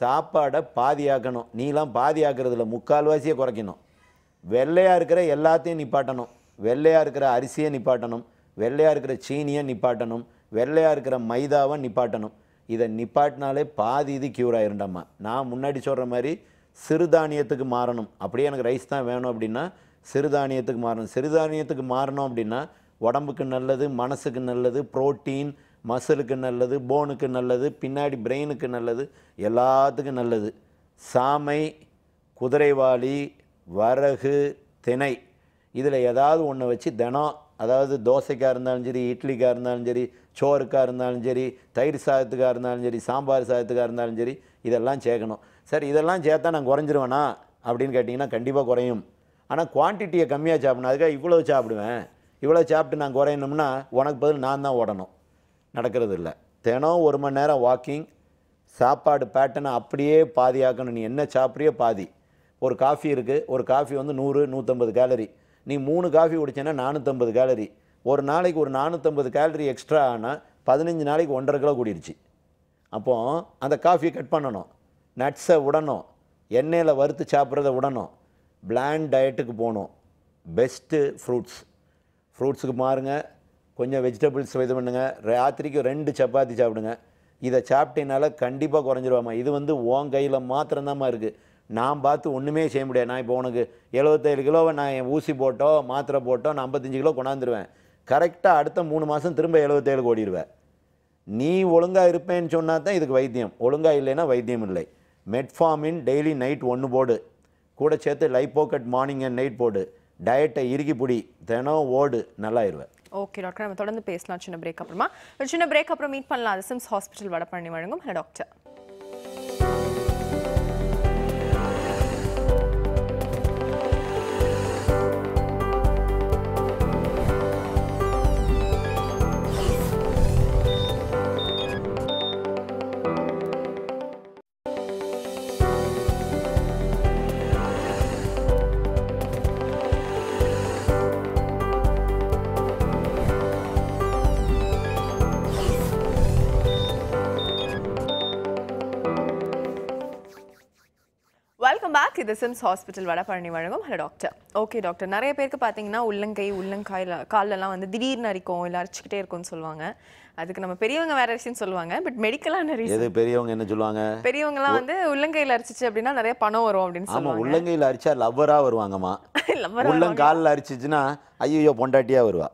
சாப்பாடை பாதியாக்கணும். நீலாம் பாதியாக்குறதுல முக்கால்வாசியை குறைக்கணும். வெள்ளையாக இருக்கிற எல்லாத்தையும் நிப்பாட்டணும். வெள்ளையாக இருக்கிற அரிசியை நிப்பாட்டணும். வெள்ளையாக இருக்கிற சீனியை நிப்பாட்டணும். வெள்ளையாக இருக்கிற மைதாவை நிப்பாட்டணும். இதை நிப்பாட்டினாலே பாதி இது க்யூர் ஆயிருண்டம்மா நான் முன்னாடி சொல்கிற மாதிரி சிறுதானியத்துக்கு மாறணும். அப்படியே எனக்கு ரைஸ் தான் வேணும் அப்படின்னா சிறுதானியத்துக்கு மாறணும். சிறுதானியத்துக்கு மாறணும் அப்படின்னா உடம்புக்கு நல்லது மனசுக்கு நல்லது ப்ரோட்டீன் மசிலுக்கு நல்லது போனுக்கு நல்லது பின்னாடி பிரெயினுக்கு நல்லது எல்லாத்துக்கும் நல்லது. சாமை குதிரைவாளி வரகு திணை. இதில் ஏதாவது ஒன்று வச்சு தினம் அதாவது தோசைக்காக இருந்தாலும் சரி இட்லிக்காக இருந்தாலும் சரி சோறுக்காக இருந்தாலும் சரி தயிர் சாதத்துக்காக இருந்தாலும் சரி சாம்பார் சாதத்துக்காக இருந்தாலும் சரி இதெல்லாம் சேர்க்கணும். சரி இதெல்லாம் சேர்த்தா நான் குறைஞ்சிருவேனா? அப்படின்னு கேட்டிங்கன்னா கண்டிப்பாக குறையும். ஆனால் குவான்டிட்டியை கம்மியாக சாப்பிடணும். அதுக்காக இவ்வளோ சாப்பிடுவேன். இவ்வளோ சாப்பிட்டு நான் குறையணும்னா உனக்கு பதில் நான் தான் ஓடணும். நடக்கிறது இல்லை. தினம் ஒரு மணி நேரம் வாக்கிங் சாப்பாடு பேட்டர்னை அப்படியே பாதியாக்கணும். நீ என்ன சாப்பிட்றியோ பாதி. ஒரு காஃபி இருக்குது ஒரு காஃபி வந்து நூறு நூற்றம்பது கேலரி நீ மூணு காஃபி குடிச்சேன்னா நானூற்றம்பது கேலரி ஒரு நாளைக்கு ஒரு நானூற்றம்பது கேலரி எக்ஸ்ட்ரா ஆனால் பதினஞ்சு நாளைக்கு ஒன்றரை கிலோ கூடிருச்சு. அப்போ அந்த காஃபியை கட் பண்ணணும். நட்ஸை விடணும் எண்ணெயில் வறுத்து சாப்பிட்றத விடணும் பிளாண்ட் டயட்டுக்கு போகணும். பெஸ்ட்டு ஃப்ரூட்ஸ் ஃப்ரூட்ஸுக்கு மாறுங்க. கொஞ்சம் வெஜிடபிள்ஸ் இது பண்ணுங்க. ராத்திரிக்கு ரெண்டு சப்பாத்தி சாப்பிடுங்க. இதை சாப்பிட்டீங்கனால கண்டிப்பாக குறைஞ்சிருவாம்மா. இது வந்து உன் கையில் மாத்திரம்தாம்மா இருக்குது நான் பார்த்து ஒன்றுமே செய்ய முடியாது. நான் இப்போ உனக்கு எழுபத்தேழு கிலோவை நான் என் ஊசி போட்டோ மாத்திரை போட்டோ நான் ஐம்பத்தஞ்சு கிலோ கொண்டாந்துருவேன். கரெக்டாக அடுத்த மூணு மாதம் திரும்ப எழுபத்தேழு ஓடிடுவேன் நீ ஒழுங்காக இருப்பேன்னு சொன்னால் தான் இதுக்கு வைத்தியம். ஒழுங்காக இல்லைன்னா வைத்தியம் இல்லை. மெட்ஃபார்மின் டெய்லி நைட் ஒன்று போடு. கூட சேர்த்து லைப்போக்கட் மார்னிங் அண்ட் நைட் போடு. டயட்டை இறுக்கி பிடி. தினம் ஓடு. நல்லாயிருவேன். ஓகே டாக்டர் நம்ம தொடர்ந்து பேசலாம். சின்ன பிரேக் அப்புறமா. ஒரு சின்ன பிரேக் அப்புறம் மீட் பண்ணலாம். அது சிம்ஸ் ஹாஸ்பிட்டல் வடபழனி வழங்கும். ஹலோ டாக்டர் இது சிம்ஸ் ஹாஸ்பிட்டல் வடபழனி வழங்கும். ஹலோ டாக்டர் ஓகே டாக்டர் நிறைய பேருக்கு பார்த்தீங்கன்னா உள்ளங்கை உள்ளங்காயில் கால்லெல்லாம் வந்து திடீர்னு அரிக்கும் இல்லை அரிச்சுக்கிட்டே இருக்கும்னு சொல்லுவாங்க. அதுக்கு நம்ம பெரியவங்க வேற விஷயம் சொல்லுவாங்க பட் மெடிக்கலான ரீசன் எது பெரியவங்க என்ன சொல்லுவாங்க? பெரியவங்கலாம் வந்து உள்ளங்கையில் அரிச்சிச்சு அப்படின்னா நிறைய பணம் வரும் அப்படின்னு சொல்லுவாங்க. உள்ளங்கையில் அரிச்சா லவ்வரா வருவாங்கம்மா. உள்ளங்காலில் அரிச்சிச்சுன்னா ஐயோ பொண்டாட்டியா வருவா.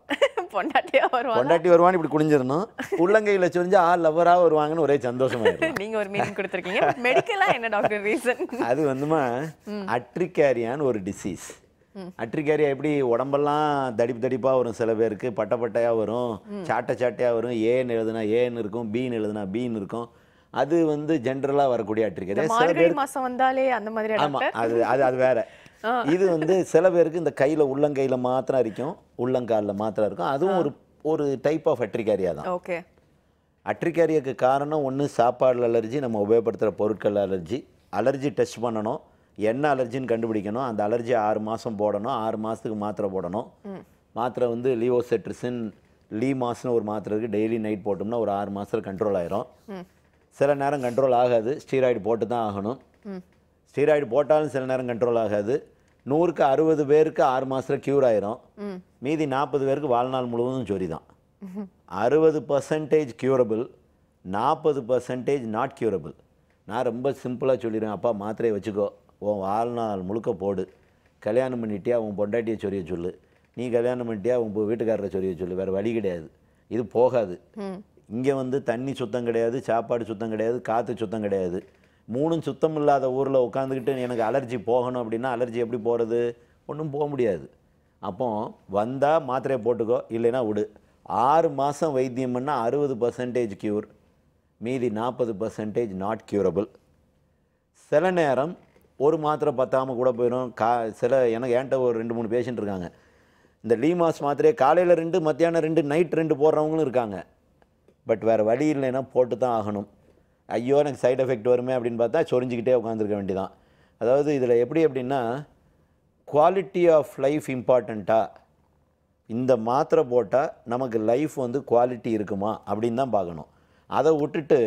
பொண்டாட்டியா வருவாங்க பொண்டாட்டி வருவான்னு இப்படி குடிஞ்சிடணும் உள்ளங்கையில் சொரிஞ்சா ஆ லவ்வரா வருவாங்கன்னு ஒரே சந்தோஷமாயிடும். நீங்க ஒரு மீனிங் கொடுத்துருக்கீங்க. மெடிக்கலா என்ன டாக்டர் ரீசன் அது வந்துமா அட்ரிகேரியான்னு ஒரு டிசீஸ் அட்ரிகேரியா எப்படி உடம்பெல்லாம் தடிப்பு தடிப்பா வரும் சில பேருக்கு பட்டை பட்டையா வரும் சாட்டை சாட்டையா வரும் ஏன்னு எழுதுனா ஏன்னு இருக்கும் பீன்னு எழுதுனா பீன்னு இருக்கும். அது வந்து ஜென்ரலா வரக்கூடிய அட்ரிகேரியா. சில மார்கழி பேர் மாசம் வந்தாலே அந்த மாதிரி ஆமா டாக்டர் அது அது அது வேற. இது வந்து சில பேருக்கு இந்த கையில உள்ளங்கையில மாத்திரம் அரிக்கும். உள்ளங்கால்ல மாத்திரம் இருக்கும் அதுவும் ஒரு ஒரு டைப் ஆஃப் அட்ரிகேரியா தான். ஓகே. அட்ரிகேரியாக்கு காரணம் ஒன்று சாப்பாடுல அலர்ஜி நம்ம உபயோகப்படுத்துகிற பொருட்கள் அலர்ஜி அலர்ஜி டெஸ்ட் பண்ணணும். என்ன அலர்ஜின்னு கண்டுபிடிக்கணும். அந்த அலர்ஜி ஆறு மாதம் போடணும். ஆறு மாதத்துக்கு மாத்திரை போடணும். மாத்திரை வந்து லியோசெட்ரிசின் லீ மாஸ்னு ஒரு மாத்திரை இருக்குது டெய்லி நைட் போட்டோம்னா ஒரு ஆறு மாதத்துல கண்ட்ரோல் ஆயிரும். சில நேரம் கண்ட்ரோல் ஆகாது. ஸ்டீராய்டு போட்டு தான் ஆகணும் ஸ்டீராய்டு போட்டாலும் சில நேரம் கண்ட்ரோல் ஆகாது. நூறுக்கு அறுபது பேருக்கு ஆறு மாதத்தில் க்யூர் ஆயிரும். மீதி நாற்பது பேருக்கு வாழ்நாள் முழுவதும் சொறி தான் அறுபது பர்சன்டேஜ் க்யூரபிள் நாற்பது பர்சன்டேஜ் நாட் க்யூரபிள் நான் ரொம்ப சிம்பிளாக சொல்லிடுவேன். அப்பா மாத்திரையை வச்சுக்கோ. உன் வாழ்நாள் முழுக்க போடு. கல்யாணம் பண்ணிட்டியா? உன் பொண்டாட்டியை சொரிய சொல்லு. நீ கல்யாணம் பண்ணிட்டியா? உன் வீட்டுக்காரரை சொரிய சொல்லு. வேறு வழி கிடையாது. இது போகாது. இங்கே வந்து தண்ணி சுத்தம் கிடையாது சாப்பாடு சுத்தம் கிடையாது காற்று சுத்தம் கிடையாது. மூணும் சுத்தம் இல்லாத ஊரில் உட்காந்துக்கிட்டு எனக்கு அலர்ஜி போகணும் அப்படின்னா அலர்ஜி எப்படி போகிறது ஒன்றும் போக முடியாது. அப்போ வந்தால் மாத்திரையை போட்டுக்கோ இல்லைன்னா விடு. ஆறு மாதம் வைத்தியம் பண்ணால் அறுபது பர்சன்டேஜ் க்யூர் மீதி நாற்பது பர்சன்டேஜ் நாட் க்யூரபிள் சில நேரம் ஒரு மாத்திரை பத்தாமல் கூட போயிடும் கா சில எனக்கு என்கிட்ட ஒரு ரெண்டு மூணு பேஷண்ட் இருக்காங்க. இந்த லீமாஸ் மாத்திரையை காலையில் ரெண்டு மத்தியானம் ரெண்டு நைட் ரெண்டு போடுறவங்களும் இருக்காங்க. பட் வேறு வழி இல்லைன்னா போட்டு தான் ஆகணும். ஐயோ எனக்கு சைடு எஃபெக்ட் வருமே அப்படின்னு பார்த்தா சொரிஞ்சிக்கிட்டே உட்காந்துருக்க வேண்டியதான் அதாவது இதில் எப்படி அப்படின்னா குவாலிட்டி ஆஃப் லைஃப் இம்பார்ட்டண்ட்டா இந்த மாத்திரை போட்டால் நமக்கு லைஃப் வந்து குவாலிட்டி இருக்குமா அப்படின்னு தான் பார்க்கணும். அதை விட்டுட்டு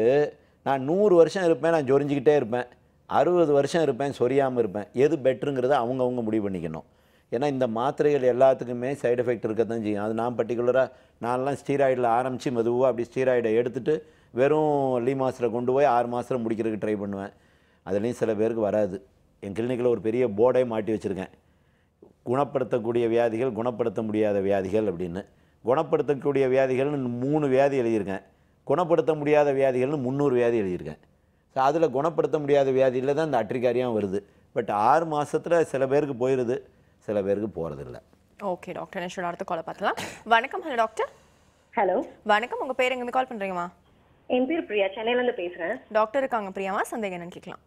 நான் நூறு வருஷம் இருப்பேன் நான் சொரிஞ்சிக்கிட்டே இருப்பேன். அறுபது வருஷம் இருப்பேன் சொரியாமல் இருப்பேன். எது பெட்ருங்கிறத அவங்கவுங்க முடிவு பண்ணிக்கணும். ஏன்னா இந்த மாத்திரைகள் எல்லாத்துக்குமே சைடு எஃபெக்ட் இருக்க தான் செய்யும். அது நான் பர்டிகுலராக நான்லாம் ஸ்டீராய்டில் ஆரம்பித்து மெதுவாக அப்படி ஸ்டீராய்டை எடுத்துகிட்டு வெறும் லீ மாதத்தில் கொண்டு போய் ஆறு மாதத்தில் முடிக்கிறதுக்கு ட்ரை பண்ணுவேன். அதுலேயும் சில பேருக்கு வராது. என் கிளினிக்கில் ஒரு பெரிய போர்டே மாட்டி வச்சுருக்கேன். குணப்படுத்தக்கூடிய வியாதிகள் குணப்படுத்த முடியாத வியாதிகள் அப்படின்னு. குணப்படுத்தக்கூடிய வியாதிகள்னு மூணு வியாதி எழுதியிருக்கேன். குணப்படுத்த முடியாத வியாதிகள்னு முந்நூறு வியாதி எழுதியிருக்கேன். ஸோ அதில் குணப்படுத்த முடியாத வியாதியில் தான் இந்த அட்ரிகாரியம் வருது. பட் ஆறு மாசத்துல சில பேருக்கு போயிடுது சில பேருக்கு போகிறதில்ல ஓகே டாக்டர் நிஷோட அடுத்த காலை பார்க்கலாம் வணக்கம் ஹலோ டாக்டர் ஹலோ வணக்கம். உங்க பேர் எங்க கால் பண்றீங்கம்மா? என் பேர் பிரியா. சென்னையில இருந்து பேசுறேன். டாக்டர் இருக்காங்க பிரியாமா சந்தேகம் என்னன்னு கேட்கலாம்.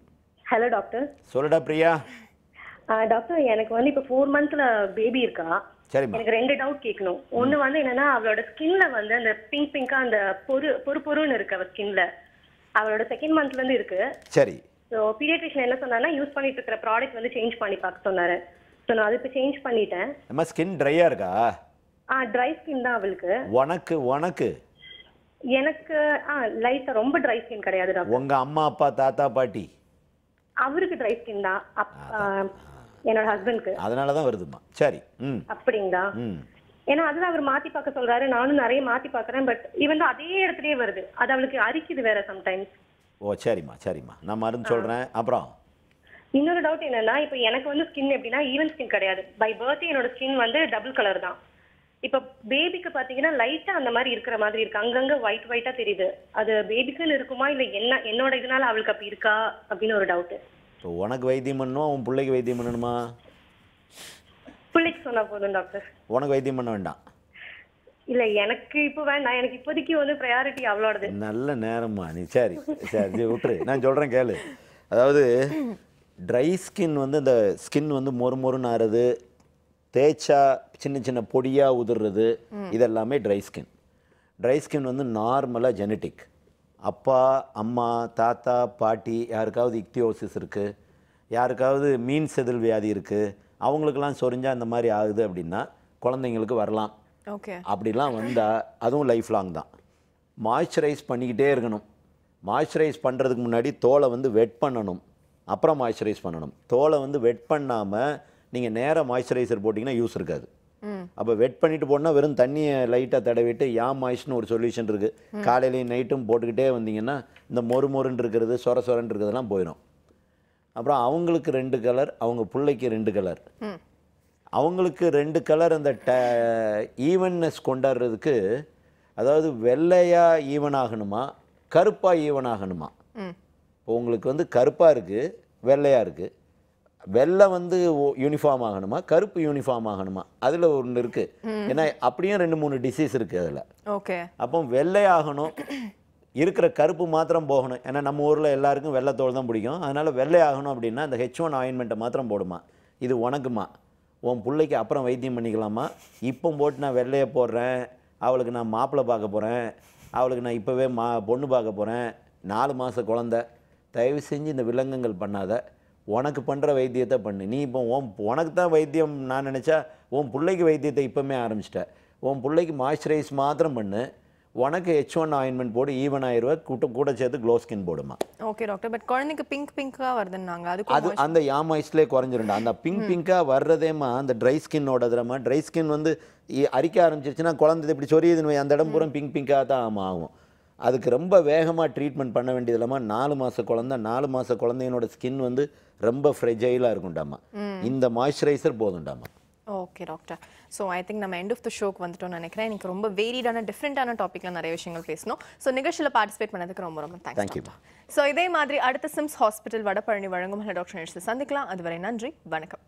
ஹலோ டாக்டர் சொல்லுடா பிரியா. டாக்டர் எனக்கு வந்து இப்போ ஃபோர் மந்த்ல பேபி இருக்கா? சரிம்மா. எனக்கு ரெண்டு டவுட் கேட்கணும். ஒன்னு வந்து என்னன்னா அவளோட ஸ்கின்ல வந்து அந்த பிங்க் பிங்கா அந்த பொறு பொறு பொறுன்னு இருக்கு அவ ஸ்கின்ல அவளோட செகண்ட் மந்த்ல இருந்து இருக்கு. சரி. ஸோ பீடியாட்ரிஷன் என்ன சொன்னாங்கன்னா யூஸ் பண்ணிட்டு இருக்கிற ப்ராடக்ட் வந்து சேஞ்ச் பண்ணி பார்க்க சொன்னாரு. ஸோ நான் அது இப்போ சேஞ்ச் பண்ணிட்டேன். நம்ம ஸ்கின் ட்ரையாக இருக்கா? ஆ ட்ரை ஸ்கின் தான் அவளுக்கு. உனக்கு உனக்கு. எனக்கு ஆ லைட்டா ரொம்ப ட்ரை ஸ்கின் கிடையாது டாக்டர் உங்கள் அம்மா அப்பா தாத்தா பாட்டி? அவருக்கு ட்ரை ஸ்கின் தான். அப்- ஆ, என்னோட ஹஸ்பண்ட்க்கு அதனால தான் வருதுமா சரி ம். அப்படிங்களா? ம். ஏன்னா அதுதான் அவர் மாத்தி பார்க்க சொல்றாரு. நானும் நிறைய மாத்தி பார்க்கறேன். பட் இவன் தான் அதே இடத்துலயே வருது. அது அவளுக்கு அரிக்குது வேற சம்டைம்ஸ் ஓ சரிம்மா சரிம்மா. நான் மருந்து சொல்கிறேன் அப்புறம்? இன்னொரு டவுட் என்னன்னா இப்போ எனக்கு வந்து ஸ்கின் எப்படின்னா ஈவன் ஸ்கின் கிடையாது. பை பர்த் என்னோட ஸ்கின் வந்து டபுள் கலர் தான். இப்போ பேபிக்கு பாத்தீங்கன்னா லைட்டா அந்த மாதிரி இருக்கிற மாதிரி இருக்கு. அங்கங்க ஒயிட் ஒயிட்டா தெரியுது. அது பேபிக்குன்னு இருக்குமா? இல்ல என்ன என்னோட இதனால அவளுக்கு அப்படி இருக்கா? அப்படின்னு ஒரு டவுட் ஸோ உனக்கு வைத்தியம் பண்ணணும்? உன் பிள்ளைக்கு வைத்தியம் பண்ணணுமா? பிள்ளைக்கு சொன்னா போதும் டாக்டர் உனக்கு வைத்தியம் பண்ண வேண்டாம். இல்ல எனக்கு இப்போ வேண்டாம். எனக்கு இப்போதைக்கு வந்து ப்ரையாரிட்டி அவளோடது. நல்ல நேரம்மா நீ. சரி சரி சரி, விட்டுரு. நான் சொல்கிறேன் கேளு. அதாவது ட்ரை ஸ்கின் வந்து இந்த ஸ்கின் வந்து மொறு மொறுன்னு ஆறுது. தேய்ச்சா சின்ன சின்ன பொடியாக உதிர்றது இதெல்லாமே ட்ரை ஸ்கின் ட்ரை ஸ்கின் வந்து நார்மலாக ஜெனட்டிக் அப்பா அம்மா தாத்தா பாட்டி யாருக்காவது இக்தியோசிஸ் இருக்குது யாருக்காவது மீன் செதில் வியாதி இருக்குது அவங்களுக்கெல்லாம் சொரிஞ்சா இந்த மாதிரி ஆகுது அப்படின்னா குழந்தைங்களுக்கு வரலாம். ஓகே. அப்படிலாம் வந்தால் அதுவும் லைஃப் லாங் தான். மாய்ஸ்சரைஸ் பண்ணிக்கிட்டே இருக்கணும். மாய்ஸ்சரைஸ் பண்ணுறதுக்கு முன்னாடி தோலை வந்து வெட் பண்ணணும். அப்புறம் மாய்ஸ்சரைஸ் பண்ணணும். தோலை வந்து வெட் பண்ணாமல் நீங்கள் நேராக மாய்ஸ்சரைசர் போட்டிங்கன்னா யூஸ் இருக்காது. அப்போ வெட் பண்ணிட்டு போனால் வெறும் தண்ணியை லைட்டாக தடவிட்டு யா மாய்ஸ்னு ஒரு சொல்யூஷன் இருக்குது காலையிலையும் நைட்டும் போட்டுக்கிட்டே வந்தீங்கன்னா இந்த மொறு மொறுன்னு இருக்கிறது சொர சொரன்னு இருக்கிறதெல்லாம் போயிடும் அப்புறம் அவங்களுக்கு ரெண்டு கலர் அவங்க பிள்ளைக்கு ரெண்டு கலர் அவங்களுக்கு ரெண்டு கலர் அந்த ட ஈவன்னஸ் கொண்டாடுறதுக்கு அதாவது வெள்ளையா ஈவன் ஆகணுமா கருப்பாக ஈவன் ஆகணுமா? இப்போ உங்களுக்கு வந்து கருப்பாக இருக்குது வெள்ளையாக இருக்குது வெள்ளை வந்து யூனிஃபார்ம் ஆகணுமா? கருப்பு யூனிஃபார்ம் ஆகணுமா? அதில் ஒன்று இருக்குது ஏன்னா அப்படியும் ரெண்டு மூணு டிசீஸ் இருக்குது அதில். ஓகே. அப்போ வெள்ளையாகணும் இருக்கிற கருப்பு மாத்திரம் போகணும். ஏன்னா நம்ம ஊரில் எல்லாருக்கும் வெள்ளைத்தோல் தான் பிடிக்கும். அதனால் வெள்ளையாகணும் அப்படின்னா அந்த ஹெச் ஒன் ஆயின்மெண்ட்டை மாத்திரம் போடுமா? இது உனக்குமா? உன் பிள்ளைக்கு அப்புறம் வைத்தியம் பண்ணிக்கலாமா? இப்போ போட்டு நான் வெள்ளையை போடுறேன். அவளுக்கு நான் மாப்பிள்ளை பார்க்க போகிறேன் அவளுக்கு நான் இப்போவே மா பொண்ணு பார்க்க போகிறேன் நாலு மாத குழந்த. தயவு செஞ்சு இந்த விலங்குகள் பண்ணாத. உனக்கு பண்ணுற வைத்தியத்தை பண்ணு. நீ இப்போ உன் உனக்கு தான் வைத்தியம் நான் நினச்சா உன் பிள்ளைக்கு வைத்தியத்தை இப்போமே ஆரம்பிச்சிட்ட. உன் பிள்ளைக்கு மாய்ஸ்சரைஸ் மாத்திரம் பண்ணு. உனக்கு ஹெச் ஒன் ஆயின்மெண்ட் போடு ஈவன் ஆயிடுவா கூட்ட கூட சேர்த்து க்ளோ ஸ்கின் போடுமா. ஓகே டாக்டர் பட் குழந்தைக்கு பிங்க் பிங்காக வருதுன்னாங்க. அது அதுக்கு அந்த யாமாய்ஸ்லேயே குறைஞ்சிருண்டா அந்த பிங்க் பிங்காக வர்றதேமா அந்த ட்ரை ஸ்கின்னோட இதுலமா ட்ரை ஸ்கின் வந்து அரிக்க ஆரம்பிச்சிருச்சுன்னா குழந்தை இப்படி சொரியுதுன்னு அந்த இடம் பூரா பிங்க் பிங்காக தான் ஆமா ஆகும். அதுக்கு ரொம்ப வேகமாக ட்ரீட்மெண்ட் பண்ண வேண்டியது இல்லாமல் நாலு மாத குழந்தை நாலு மாத குழந்தையினோட ஸ்கின் வந்து ரொம்ப ஃப்ரெஜைலாக இருக்கும்டாமா. இந்த moisturiser போதும்டாமா. Okay doctor so I think நம்ம எண்ட் ஆஃப் த ஷோக்கு வந்துட்டோம்னு நினைக்கிறேன். எனக்கு ரொம்ப வேரிடான டிஃப்ரெண்டான டாப்பிக்ல நிறைய விஷயங்கள் பேசணும். ஸோ நிகழ்ச்சியில் பார்ட்டிசிபேட் பண்ணதுக்கு ரொம்ப ரொம்ப you. ஸோ இதே மாதிரி அடுத்த சிம்ஸ் ஹாஸ்பிட்டல் வடபழனி வழங்கும் டாக்டர் சந்திக்கலாம். அதுவரை நன்றி வணக்கம்.